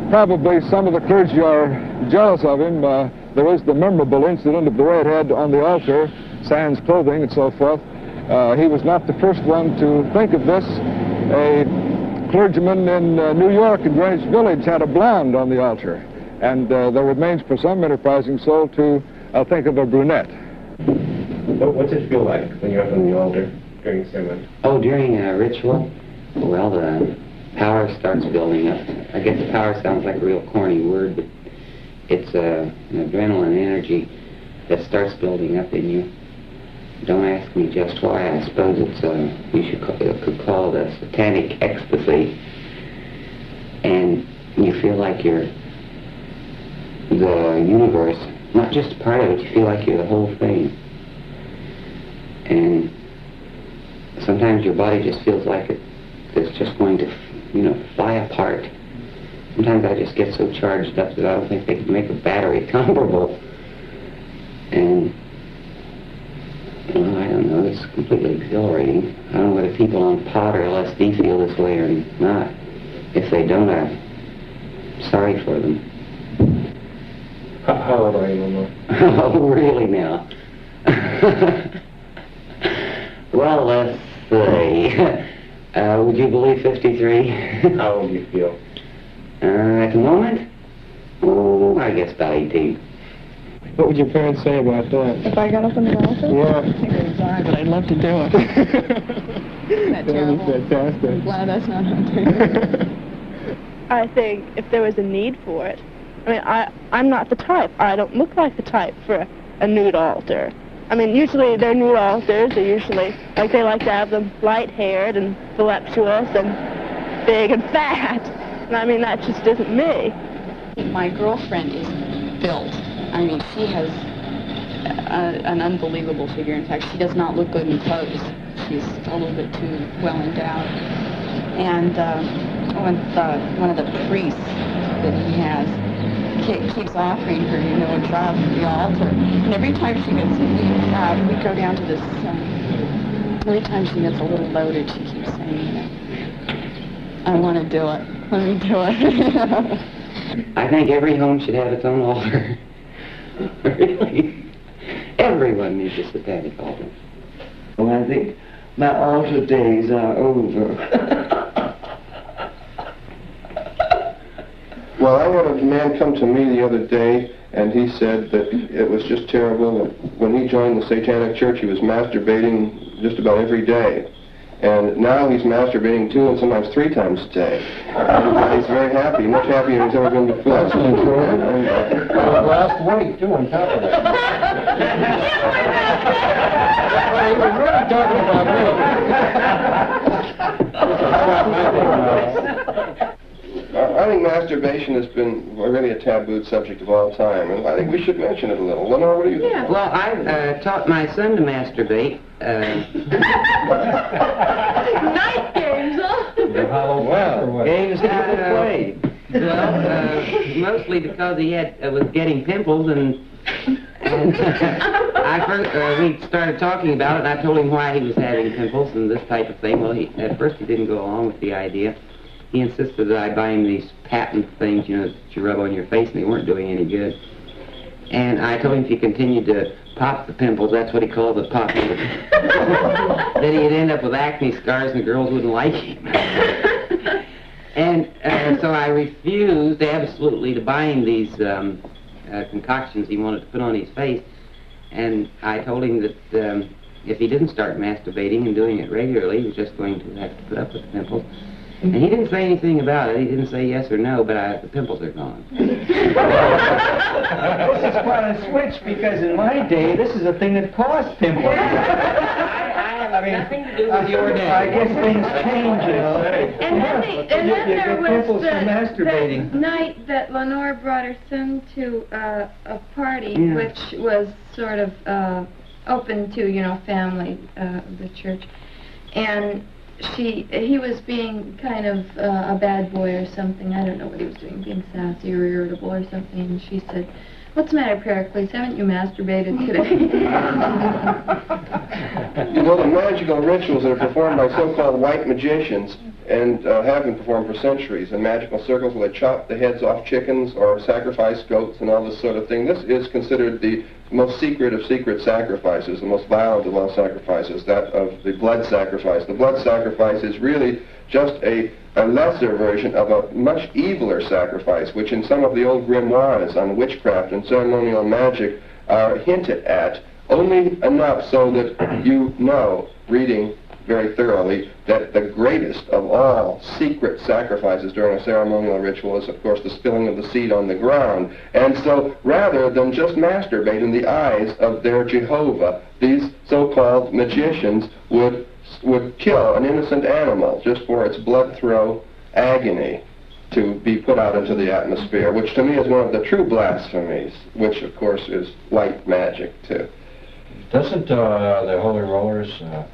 Probably some of the clergy are jealous of him. Uh, there was the memorable incident of the red head on the altar, sans clothing and so forth. Uh, he was not the first one to think of this. A clergyman in uh, New York in Greenwich Village had a blonde on the altar. And uh, there remains for some enterprising soul to uh, think of a brunette. What, what's it feel like when you're up on the altar during? Oh, during a ritual? Well, the power starts building up. I guess power sounds like a real corny word, but it's uh, an adrenaline energy that starts building up in you. Don't ask me just why. I suppose it's uh, you should call, uh, could call it a satanic ecstasy, and you feel like you're the universe, not just a part of it. You feel like you're the whole thing, and sometimes your body just feels like it, it's just going to, you know, fly apart. Sometimes I just get so charged up that I don't think they can make a battery <laughs> comparable. And, well, I don't know, it's completely exhilarating. I don't know whether people on pot or LSD feel this way or not. If they don't, I'm sorry for them. How, how old are you, Mama? <laughs> oh, really now? <laughs> well, let's see. <laughs> Uh, would you believe 53? <laughs> How old do you feel? Uh, at the moment? Oh, I guess about 18. What would your parents say about that? If I got up on the altar? Yeah. I think <laughs> I would die, but I'd love to do it. Isn't that That terrible? was fantastic. I'm glad that's not on. I think if there was a need for it, I mean, I, I'm not the type. I don't look like the type for a nude altar. I mean, usually their nude altars are usually, like they like to have them light-haired and voluptuous and big and <laughs> fat. And I mean, that just isn't me. My girlfriend is built. I mean, she has a, an unbelievable figure. In fact, she does not look good in clothes. She's a little bit too well endowed. And uh, one, the, one of the priests that he has ke- keeps offering her, you know, a job at the altar. And every time she gets, we, uh, we go down to this, uh, every time she gets a little loaded, she keeps saying, you know, I want to do it. Let me do it. <laughs> I think every home should have its own altar. <laughs> really. Everyone needs a satanic altar. Well, I think my altar days are over. <laughs> Well, I had a man come to me the other day, and he said that it was just terrible. that When he joined the Satanic Church, he was masturbating just about every day. And now he's masturbating two and sometimes three times a day. And he's very happy, much happier than he's ever been before. That's incredible. Well, last week, too, on top of that. <laughs> Well, he was really talking about me. <laughs> Uh, I think masturbation has been really a tabooed subject of all time, and I think we should mention it a little. Lenore, what do you think? Yeah, well, I uh, taught my son to masturbate. Uh, <laughs> nice games, huh? The hollow well, or what? Games people play. Well, uh, mostly because he had uh, was getting pimples, and, and I first uh, we started talking about it, and I told him why he was having pimples and this type of thing. Well, he at first he didn't go along with the idea. He insisted that I buy him these patent things, you know, that you rub on your face, and they weren't doing any good. And I told him if he continued to pop the pimples, that's what he called the pop pimples, <laughs> then he'd end up with acne scars, and the girls wouldn't like him. <laughs> And uh, so I refused absolutely to buy him these um, uh, concoctions he wanted to put on his face. And I told him that um, if he didn't start masturbating and doing it regularly, he was just going to have to put up with the pimples. And he didn't say anything about it. He didn't say yes or no, but I, the pimples are gone. this is quite a switch because in my day, this is a thing that caused pimples. I mean, nothing to do with your day. I guess things change, you know. And then, they, and You- then you there was the, from the night that Lenore brought her son to uh, a party, Yeah. which was sort of uh, open to, you know, family, uh, the church. And she, he was being kind of uh, a bad boy or something. I don't know what he was doing, being sassy or irritable or something. And she said, "What's the matter, Pericles? Haven't you masturbated today?" <laughs> You know, the magical rituals that are performed by so-called white magicians and uh, have been performed for centuries in magical circles where they chop the heads off chickens or sacrifice goats and all this sort of thing. This is considered the most secret of secret sacrifices, the most violent of all sacrifices, that of the blood sacrifice. The blood sacrifice is really just a, a lesser version of a much eviler sacrifice, which in some of the old grimoires on witchcraft and ceremonial magic are hinted at only enough so that you know, reading very thoroughly, that the greatest of all secret sacrifices during a ceremonial ritual is, of course, the spilling of the seed on the ground. And so, rather than just masturbate in the eyes of their Jehovah, these so-called magicians would would kill an innocent animal just for its blood throw agony to be put out into the atmosphere, which to me is one of the true blasphemies, which of course is white magic too. Doesn't uh, the Holy Rollers uh,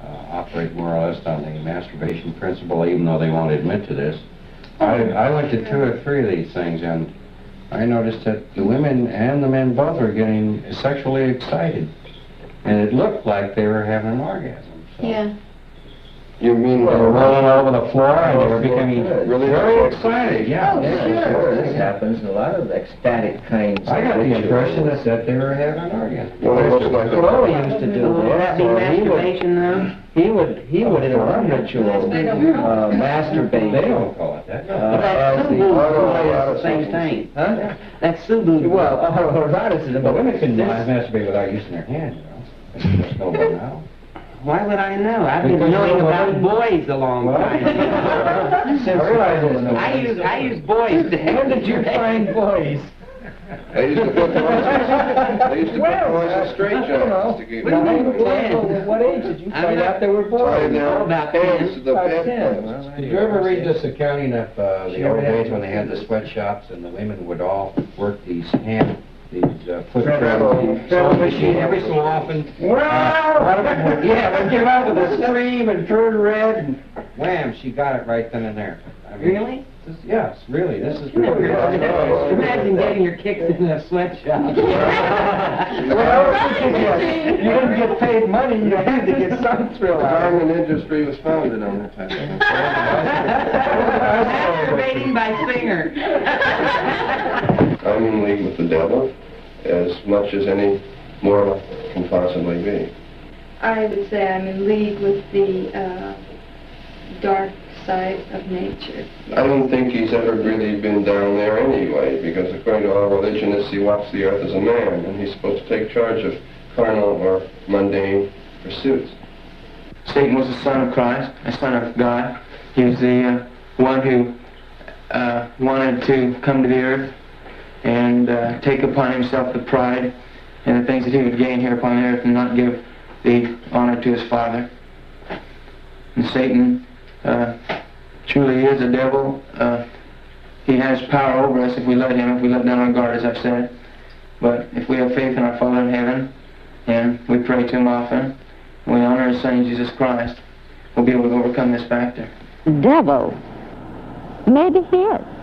uh, operate more or less on the masturbation principle, even though they won't admit to this? I, I went to two or three of these things, and I noticed that the women and the men both were getting sexually excited, and it looked like they were having an orgasm. Yeah. You mean They were rolling over the floor, and they were becoming Really very excited. Yeah, Yeah, sure. This happens in a lot of ecstatic kinds I got the impression that, that they were having an orgasm. Well, it looks like a- Crowley used to do Would that be this. so he would- masturbation, though? He would, he would in one ritual, uh, masturbate. They don't call it that. Uh, But as that's the- Subud is the same thing. Huh? That's Subud. Well, uh, <laughs> eroticism, But but women can this- masturbate without using their hand, you know. They just know now. Why would I know? I've been Because knowing about boys a long Well, time. <laughs> I realize there's I use I use boys. to When did you find boys? They used to put boys, they used to put Well, boys uh, in straight I don't know. jackets to keep What them do you from mean, at what age did you I'm find not- out they were Tie boys? their about hands ten. to the About bed ten. Well, Did you ever read this accounting of uh, the old days when they had the sweatshops and the women would all work these hand, these uh, foot travel sewing machine every so often? Wow! One of them would, yeah, would give out with a scream and turn red and wham, she got it right then and there. I mean, Really? this- Yes, really, this is Never really. heard of. Imagine getting your kicks in a sweatshop. <laughs> Well, what you didn't get paid money, you had to get some thrill out of it. garment industry was founded on that type of thing. <laughs> Masturbating by Singer. I'm in league with the devil as much as any mortal can possibly be. I would say I'm in league with the uh, dark side of nature. I don't think he's ever really been down there anyway, because according to all religionists, he walks the earth as a man, and he's supposed to take charge of carnal or mundane pursuits. Satan was the son of Christ, a son of God. He was the uh, one who uh, wanted to come to the earth and uh, take upon himself the pride and the things that he would gain here upon earth and not give the honor to his Father. And Satan uh, truly is a devil. Uh, he has power over us if we let him, if we let down our guard, as I've said. But if we have faith in our Father in heaven and we pray to him often, we honor his Son Jesus Christ, we'll be able to overcome this factor. devil. Maybe he is.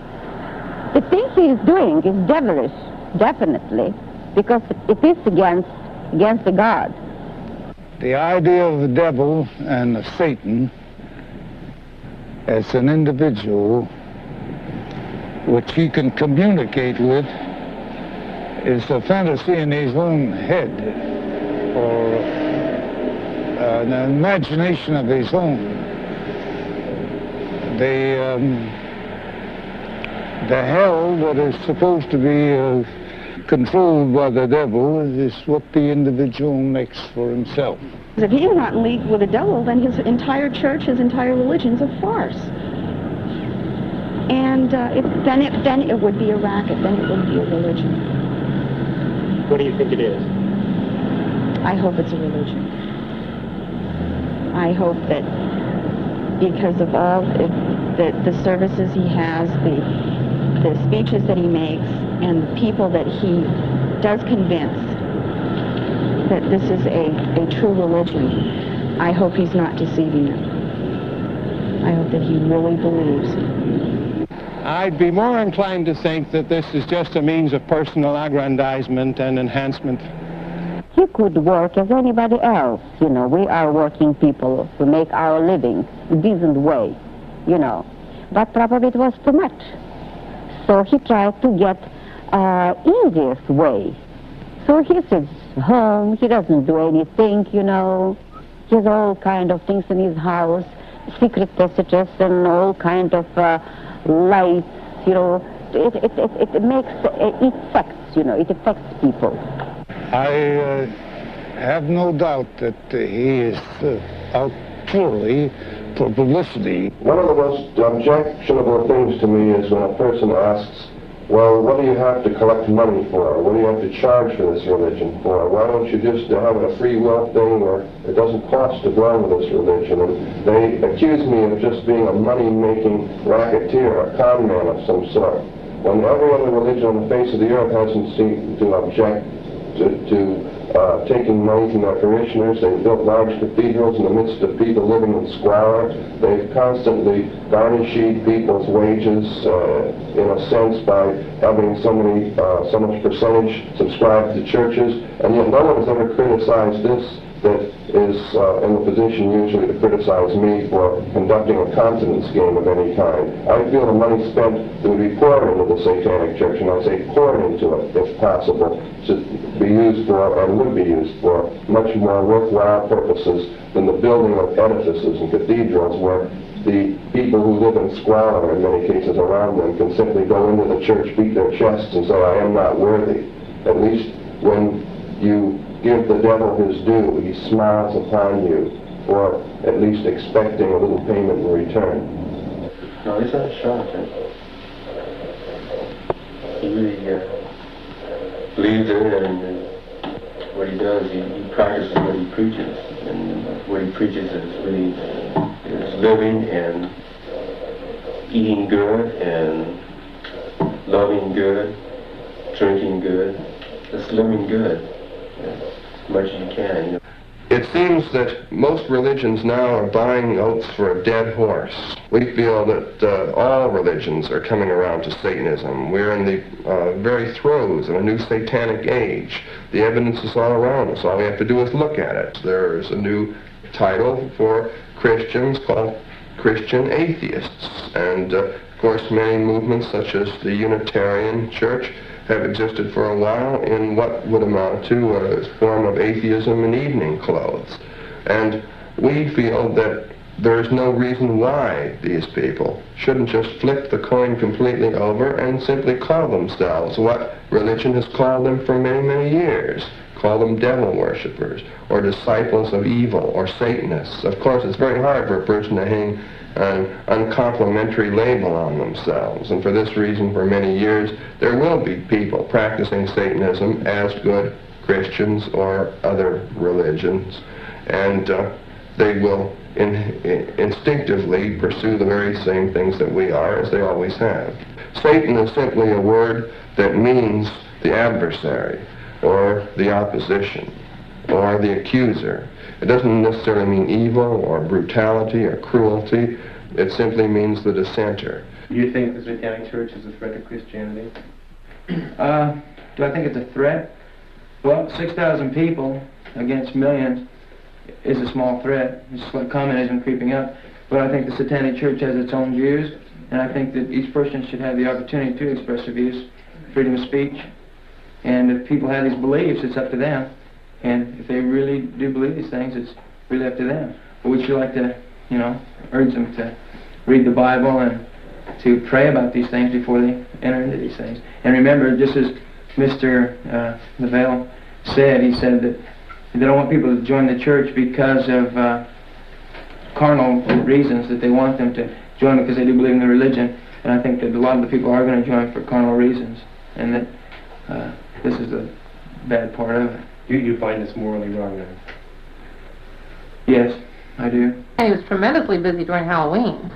The thing he is doing is devilish, definitely, because it is against against the God. The idea of the devil and of Satan as an individual which he can communicate with is a fantasy in his own head or an imagination of his own. The, um, the hell that is supposed to be uh, controlled by the devil is what the individual makes for himself. If he's not in league with the devil, then his entire church, his entire religion's a farce. And uh, if, then, it, then it would be a racket, then it would be a religion. What do you think it is? I hope it's a religion. I hope that because of all the, the, the services he has, the, the speeches that he makes, and the people that he does convince that this is a, a true religion, I hope he's not deceiving them. I hope that he really believes. I'd be more inclined to think that this is just a means of personal aggrandizement and enhancement. He could work as anybody else, you know. We are working people who make our living decent way, you know. But probably it was too much. So he tried to get uh, easiest way. So he sits home, he doesn't do anything, you know. He has all kind of things in his house, secret passages and all kind of uh, lights, you know. It, it, it, it makes, it affects, you know, it affects people. I uh, have no doubt that uh, he is uh, out purely for publicity. One of the most um, objectionable things to me is when a person asks, well, what do you have to collect money for? What do you have to charge for this religion for? Why don't you just have a free will thing where it doesn't cost to belong to this religion? And they accuse me of just being a money-making racketeer, a con man of some sort. When every other religion on the face of the earth hasn't seemed to object to, to uh, taking money from their parishioners. They've built large cathedrals in the midst of people living in squalor. They've constantly garnished people's wages, uh, in a sense, by having so many, uh, so much percentage subscribed to churches. And yet no one has ever criticized this that is uh, in the position usually to criticize me for conducting a confidence game of any kind. I feel the money spent would be poured into the Satanic Church, and I say poured into it, if possible, to be used for, and would be used for, much more worthwhile purposes than the building of edifices and cathedrals where the people who live in squalor, in many cases around them, can simply go into the church, beat their chests, and say, I am not worthy. At least when you give the devil his due. He smiles upon you for at least expecting a little payment in return. No, he's not charlatan. He really uh, believes in it, and uh, what he does, he, he practices what he preaches, and what he preaches is really is living and eating good and loving good, drinking good, just living good as much as you can. It seems that most religions now are buying oats for a dead horse. We feel that uh, all religions are coming around to Satanism. We're in the uh, very throes of a new satanic age. The evidence is all around us. All we have to do is look at it. There's a new title for Christians called Christian atheists. And, uh, of course, many movements such as the Unitarian Church have existed for a while in what would amount to a form of atheism in evening clothes. And we feel that there's no reason why these people shouldn't just flip the coin completely over and simply call themselves what religion has called them for many, many years. Call them devil worshippers, or disciples of evil, or Satanists. Of course, it's very hard for a person to hang an uncomplimentary label on themselves. And for this reason, for many years, there will be people practicing Satanism as good Christians or other religions. And uh, they will in, in, instinctively pursue the very same things that we are, as they always have. Satan is simply a word that means the adversary, or the opposition, or the accuser. It doesn't necessarily mean evil or brutality or cruelty. It simply means the dissenter. Do you think the Satanic Church is a threat to Christianity? <clears throat> Uh, do I think it's a threat? Well, 6,000 people against millions is a small threat. It's like communism creeping up. But I think the Satanic Church has its own views, and I think that each person should have the opportunity to express their views, freedom of speech. And if people have these beliefs, it's up to them. And if they really do believe these things, it's really up to them. But would you like to, you know, urge them to read the Bible and to pray about these things before they enter into these things. And remember, just as Mr. Uh, Lavelle said, he said that they don't want people to join the church because of uh, carnal reasons, that they want them to join because they do believe in the religion. And I think that a lot of the people are going to join for carnal reasons, and that uh, this is a bad part of it. You, you find this morally wrong then? Yes, I do. He was tremendously busy during Halloween.